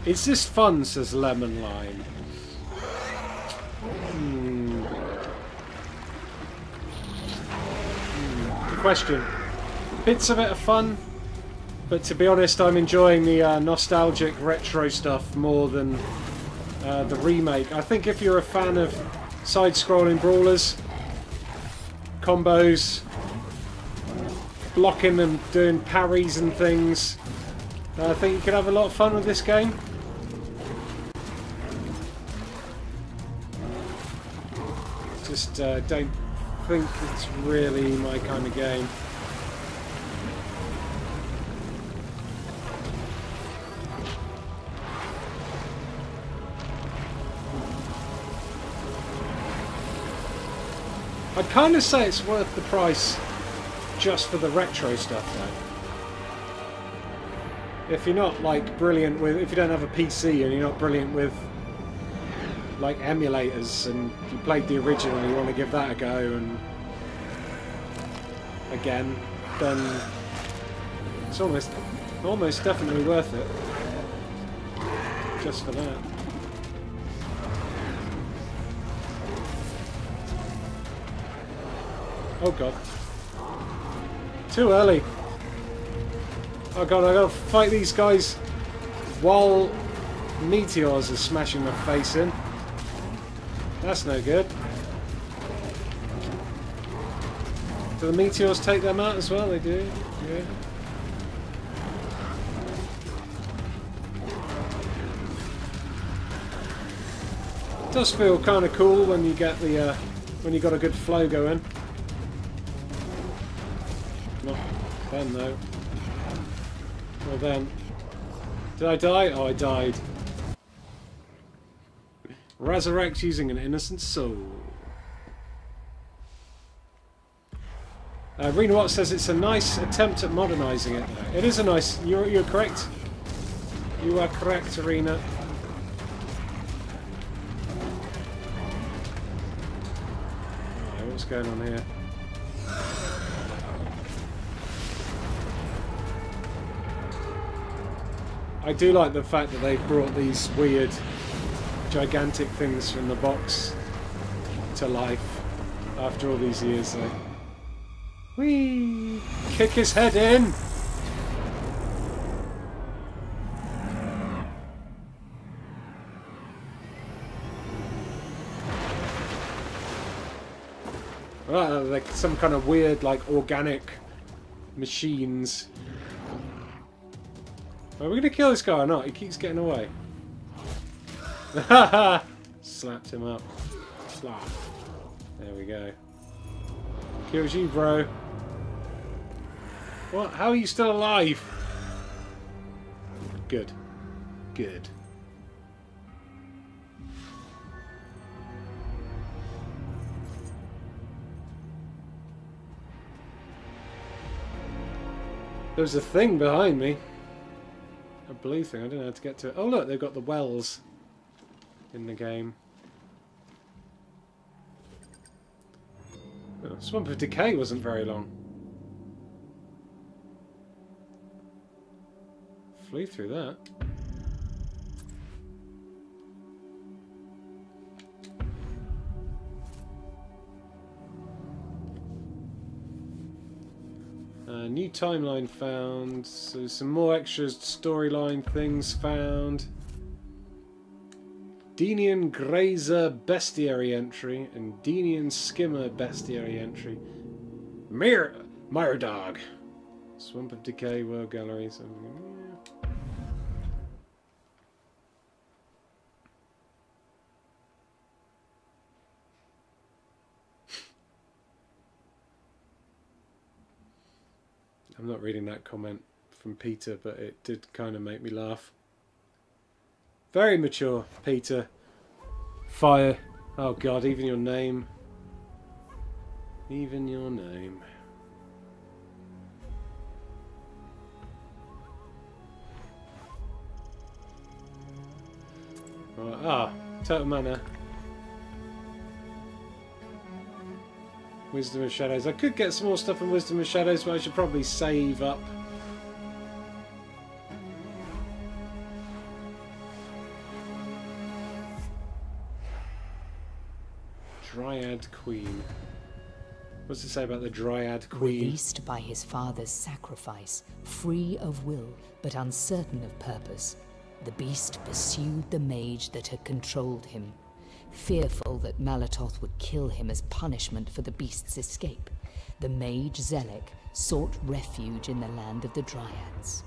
Is this fun, says Lemon Lime. Hmm. Hmm. Good question. Bits of it are fun, but to be honest, I'm enjoying the uh, nostalgic retro stuff more than uh, the remake. I think if you're a fan of side-scrolling brawlers, combos, blocking and doing parries and things, I think you could have a lot of fun with this game. Uh, don't think it's really my kind of game. I'd kind of say it's worth the price just for the retro stuff though. If you're not like brilliant with, if you don't have a PC and you're not brilliant with like emulators and you played the original and you want to give that a go and again, then it's almost, almost definitely worth it. Just for that. Oh god. Too early. Oh god, I gotta fight these guys while meteors are smashing my face in. That's no good. Do the meteors take them out as well? They do, yeah. It does feel kind of cool when you get the uh, when you got a good flow going. Not then though. Well then. Did I die? Oh, I died. Resurrect using an innocent soul. Uh, Rena Watt says it's a nice attempt at modernising it. It is a nice. You're you're correct. You are correct, Arena. Right, what's going on here? I do like the fact that they've brought these weird, gigantic things from the box to life after all these years. Though. Whee! Kick his head in! Uh, like some kind of weird, like organic machines. Are we gonna kill this guy or not? He keeps getting away. Slapped him up. Slap. There we go. Kills you, bro. What? How are you still alive? Good. Good. There's a thing behind me. A blue thing. I don't know how to get to it. Oh look, they've got the wells in the game. Oh, Swamp of Decay wasn't very long. Flew through that. Uh, new timeline found. So some more extra storyline things found. Denian Grazer bestiary entry and Denian Skimmer bestiary entry. Mir Dog. Swamp of Decay World Gallery. So. I'm not reading that comment from Peter, but it did kind of make me laugh. Very mature, Peter. Fire. Oh god, even your name. Even your name. Right, ah, Total Mana. Wisdom of Shadows. I could get some more stuff in Wisdom of Shadows, but I should probably save up. Dryad Queen. What's it say about the Dryad Queen? Released by his father's sacrifice, free of will but uncertain of purpose, the beast pursued the mage that had controlled him. Fearful that Maletoth would kill him as punishment for the beast's escape, the mage Zelek sought refuge in the land of the Dryads.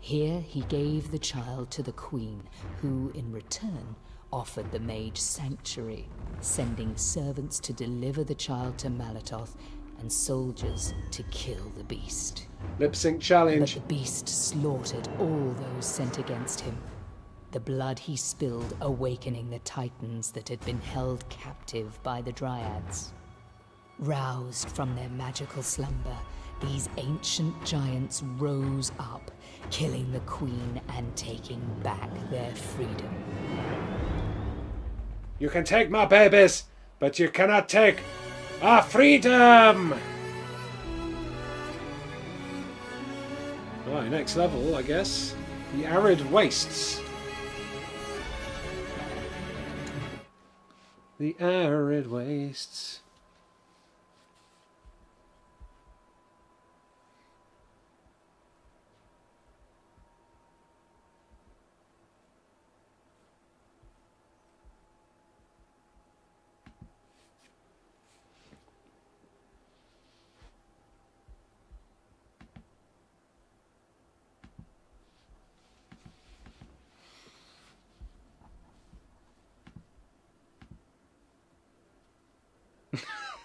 Here he gave the child to the queen, who, in return, offered the mage sanctuary, sending servants to deliver the child to Maletoth and soldiers to kill the beast. Lip sync challenge. But challenge. the beast slaughtered all those sent against him. The blood he spilled awakening the titans that had been held captive by the Dryads. Roused from their magical slumber, these ancient giants rose up, killing the queen and taking back their freedom. You can take my babies, but you cannot take our freedom! Right, next level, I guess. The Arid Wastes. The Arid Wastes.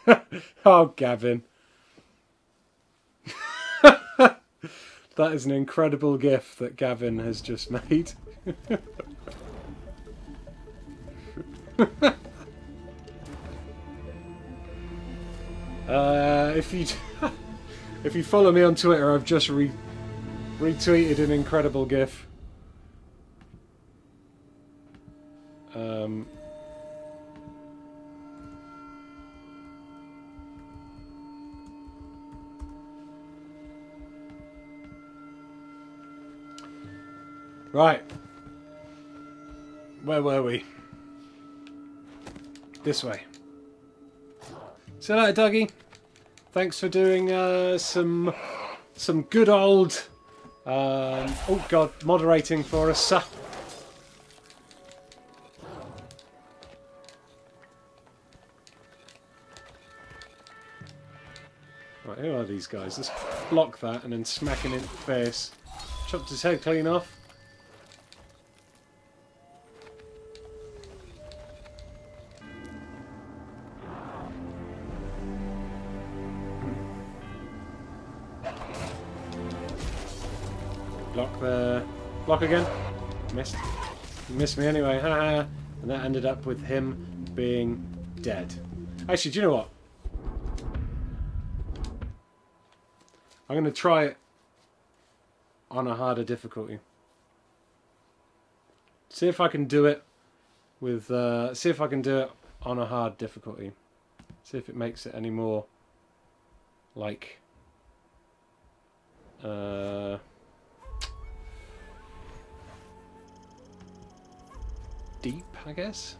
oh, Gavin. that is an incredible gift that Gavin has just made. uh, if you if you follow me on Twitter, I've just re retweeted an incredible GIF. Um, right. Where were we? This way. See you Dougie. Thanks for doing uh, some some good old um, oh god moderating for us. Uh, Right, who are these guys? Let's block that and then smack him in the face. Chopped his head clean off. Block again. Missed. Missed me anyway. Haha. and that ended up with him being dead. Actually, do you know what? I'm going to try it on a harder difficulty. See if I can do it with. Uh, see if I can do it on a hard difficulty. See if it makes it any more like. Uh, deep, I guess.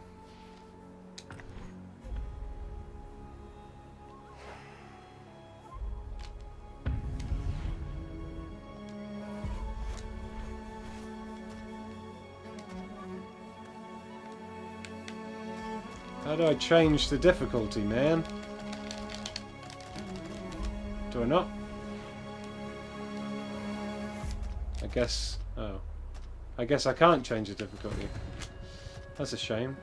How do I change the difficulty, man? Do I not? I guess... Oh. I guess I can't change the difficulty. That's a shame.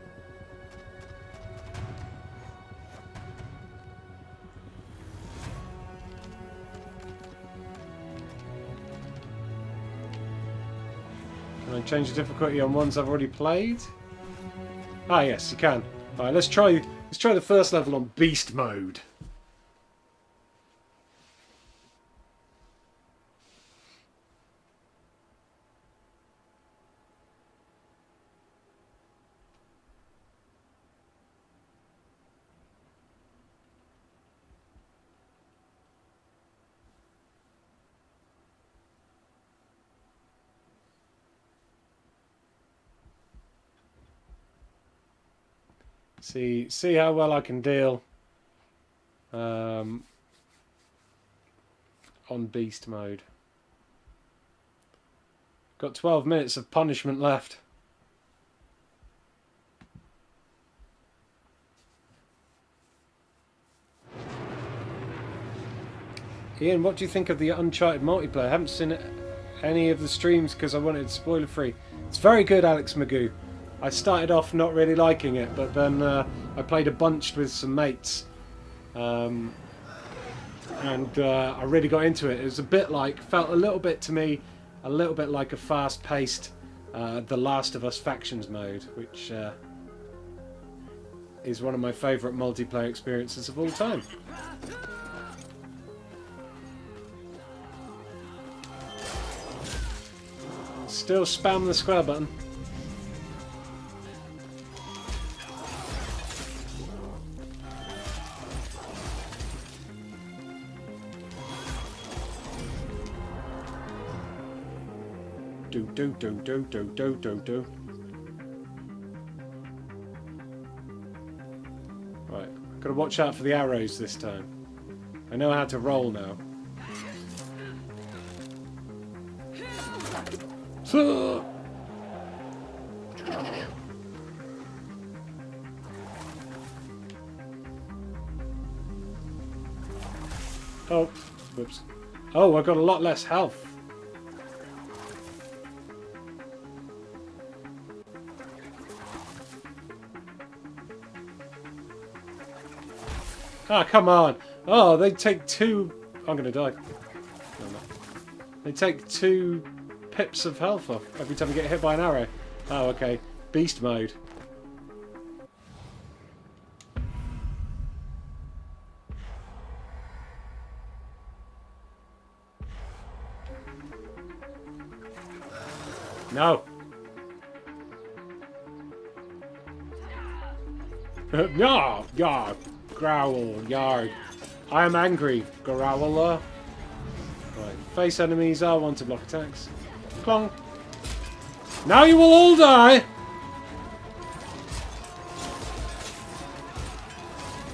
Can I change the difficulty on ones I've already played? Ah yes, you can. Alright, let's try let's try the first level on beast mode. See, see how well I can deal um, on beast mode. Got 12 minutes of punishment left. Ian, what do you think of the Uncharted multiplayer? I haven't seen any of the streams because I wanted spoiler free. It's very good, Alex Magoo. I started off not really liking it, but then uh, I played a bunch with some mates, um, and uh, I really got into it. It was a bit like, felt a little bit to me, a little bit like a fast-paced uh, The Last of Us Factions mode, which uh, is one of my favourite multiplayer experiences of all time. Still spam the square button. Do do do do do do do. Right, gotta watch out for the arrows this time. I know how to roll now. Oh, whoops. Oh, I got a lot less health. Ah, come on. Oh, they take two... I'm going to die. No, no. They take two pips of health off every time you get hit by an arrow. Oh, okay. Beast mode. Growl, yard. I am angry, growler. Right, face enemies R1 to block attacks. Clong. Now you will all die!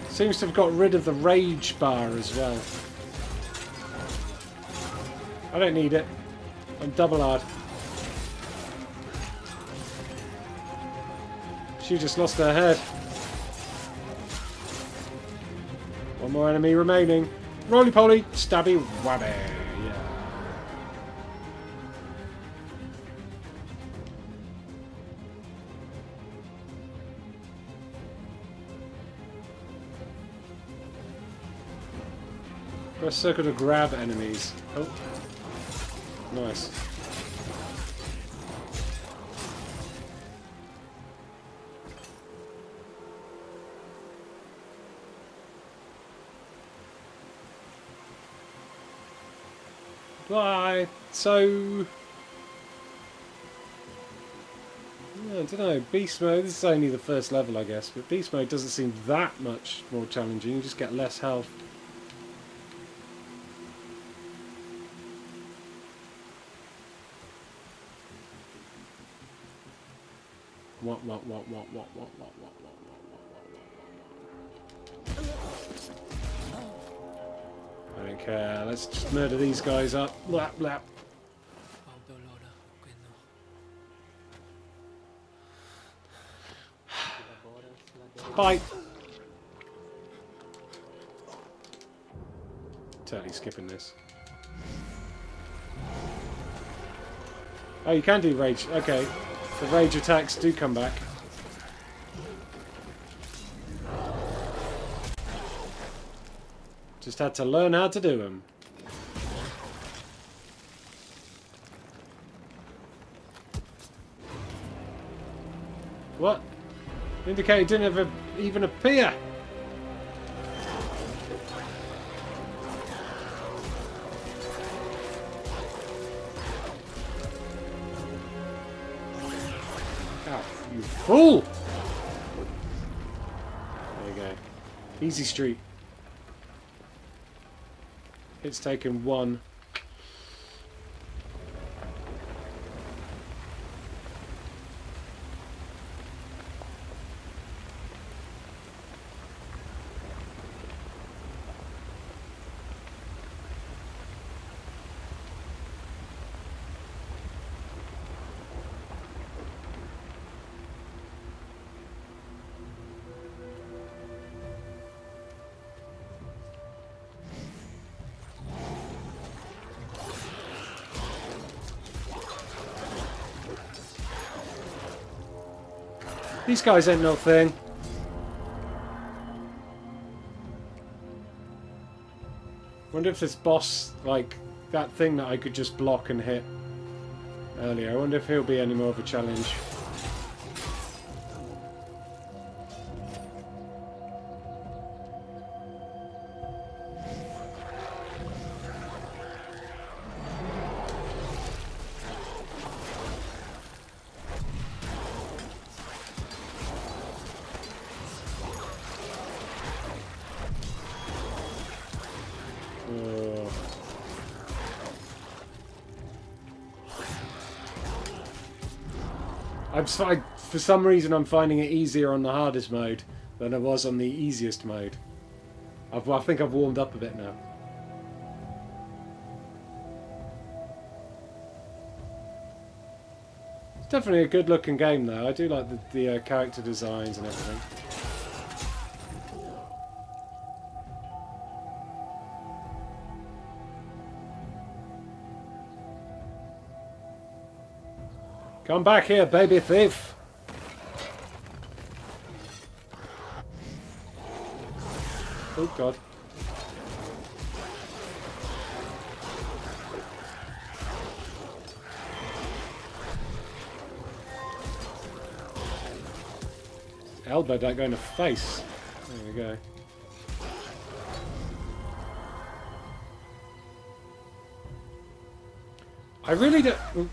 Seems to have got rid of the rage bar as well. I don't need it. I'm double hard. She just lost her head. One more enemy remaining. Roly poly, stabby wabby. Press circle to grab enemies. Oh. Nice. Bye. So. I don't know. Beast mode. This is only the first level, I guess, but beast mode doesn't seem that much more challenging. You just get less health. What? What? What? What? What? What? What? What? I don't care. Let's just murder these guys up. Blap, blap. Bye. Totally skipping this. Oh, you can do rage. Okay. The rage attacks do come back. Just had to learn how to do them. What? Indicator didn't ever even appear. Oh, you fool! There you go. Easy street. It's taken one. These guys ain't no thing. Wonder if this boss, like, that thing that I could just block and hit earlier, I wonder if he'll be any more of a challenge. I, for some reason I'm finding it easier on the hardest mode than it was on the easiest mode. I've, I think I've warmed up a bit now. It's definitely a good looking game though. I do like the, the uh, character designs and everything. Come back here, baby thief. Oh god. Elbow don't go in the face. There we go. I really don't...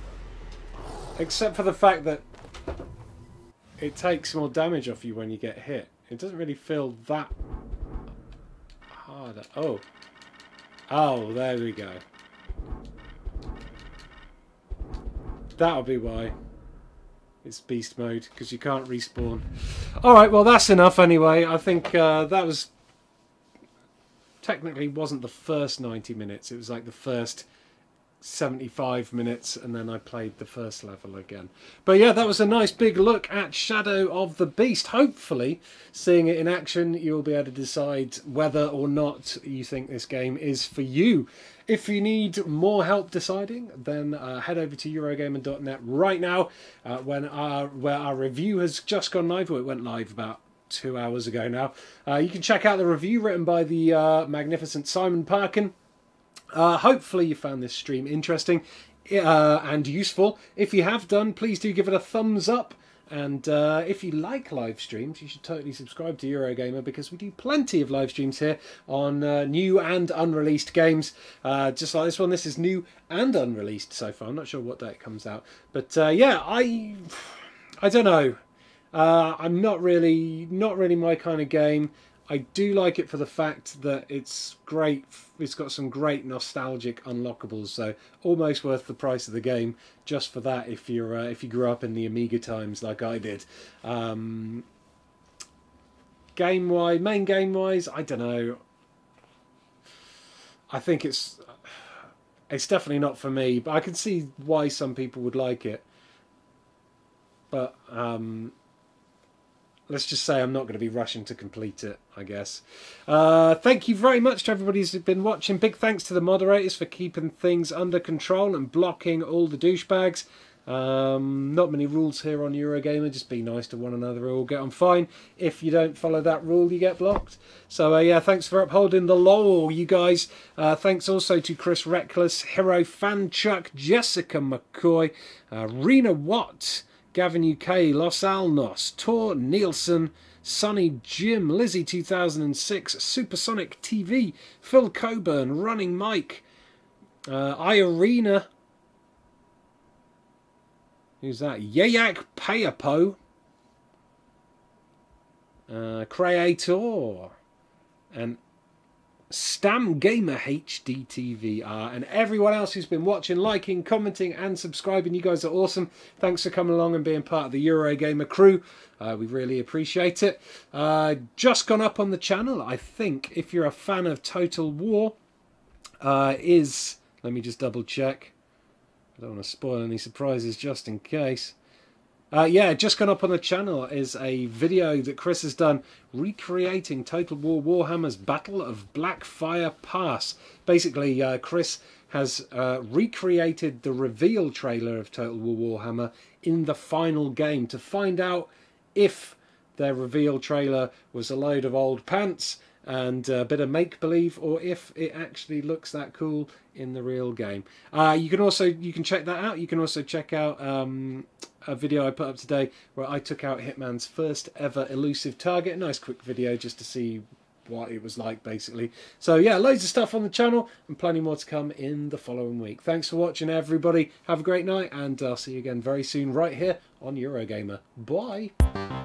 Except for the fact that it takes more damage off you when you get hit. It doesn't really feel that hard. Oh. Oh, there we go. That'll be why. It's beast mode, because you can't respawn. Alright, well that's enough anyway. I think uh, that was... Technically wasn't the first 90 minutes. It was like the first 75 minutes and then I played the first level again. But yeah, that was a nice big look at Shadow of the Beast. Hopefully, seeing it in action, you'll be able to decide whether or not you think this game is for you. If you need more help deciding, then uh, head over to Eurogamer.net right now, uh, when our where our review has just gone live. Well, it went live about two hours ago now. Uh, you can check out the review written by the uh, magnificent Simon Parkin. Uh, hopefully you found this stream interesting uh, and useful. If you have done, please do give it a thumbs up. And uh, if you like live streams, you should totally subscribe to Eurogamer because we do plenty of live streams here on uh, new and unreleased games. Uh, just like this one, this is new and unreleased so far. I'm not sure what day it comes out, but uh, yeah, I I don't know. Uh, I'm not really not really my kind of game. I do like it for the fact that it's great. It's got some great nostalgic unlockables, so almost worth the price of the game just for that. If you're uh, if you grew up in the Amiga times like I did, um, game wise, main game wise, I don't know. I think it's it's definitely not for me, but I can see why some people would like it. But um, let's just say I'm not going to be rushing to complete it, I guess. Uh, thank you very much to everybody who's been watching. Big thanks to the moderators for keeping things under control and blocking all the douchebags. Um, not many rules here on Eurogamer, just be nice to one another, we all get on fine. If you don't follow that rule, you get blocked. So, uh, yeah, thanks for upholding the law, you guys. Uh, thanks also to Chris Reckless, Hero Fanchuck, Jessica McCoy, uh, Rena Watt, Gavin UK, Los Alnos, Tor Nielsen, Sunny Jim, Lizzie 2006, Supersonic TV, Phil Coburn, Running Mike, uh, Irina, who's that? Yayak Payapo, uh, Creator, and Stam Gamer HDTVR, and everyone else who's been watching, liking, commenting, and subscribing. You guys are awesome. Thanks for coming along and being part of the Eurogamer crew. Uh, we really appreciate it. Uh, just gone up on the channel, I think, if you're a fan of Total War, uh, is. Let me just double check. I don't want to spoil any surprises just in case. Uh, yeah, just gone up on the channel is a video that Chris has done recreating Total War Warhammer's Battle of Blackfire Pass. Basically, uh, Chris has uh, recreated the reveal trailer of Total War Warhammer in the final game to find out if their reveal trailer was a load of old pants and a bit of make believe, or if it actually looks that cool in the real game. Uh, you can also you can check that out. You can also check out um, a video I put up today where I took out Hitman's first ever elusive target. A nice quick video just to see what it was like basically. So yeah, loads of stuff on the channel and plenty more to come in the following week. Thanks for watching everybody. Have a great night and I'll see you again very soon right here on Eurogamer. Bye!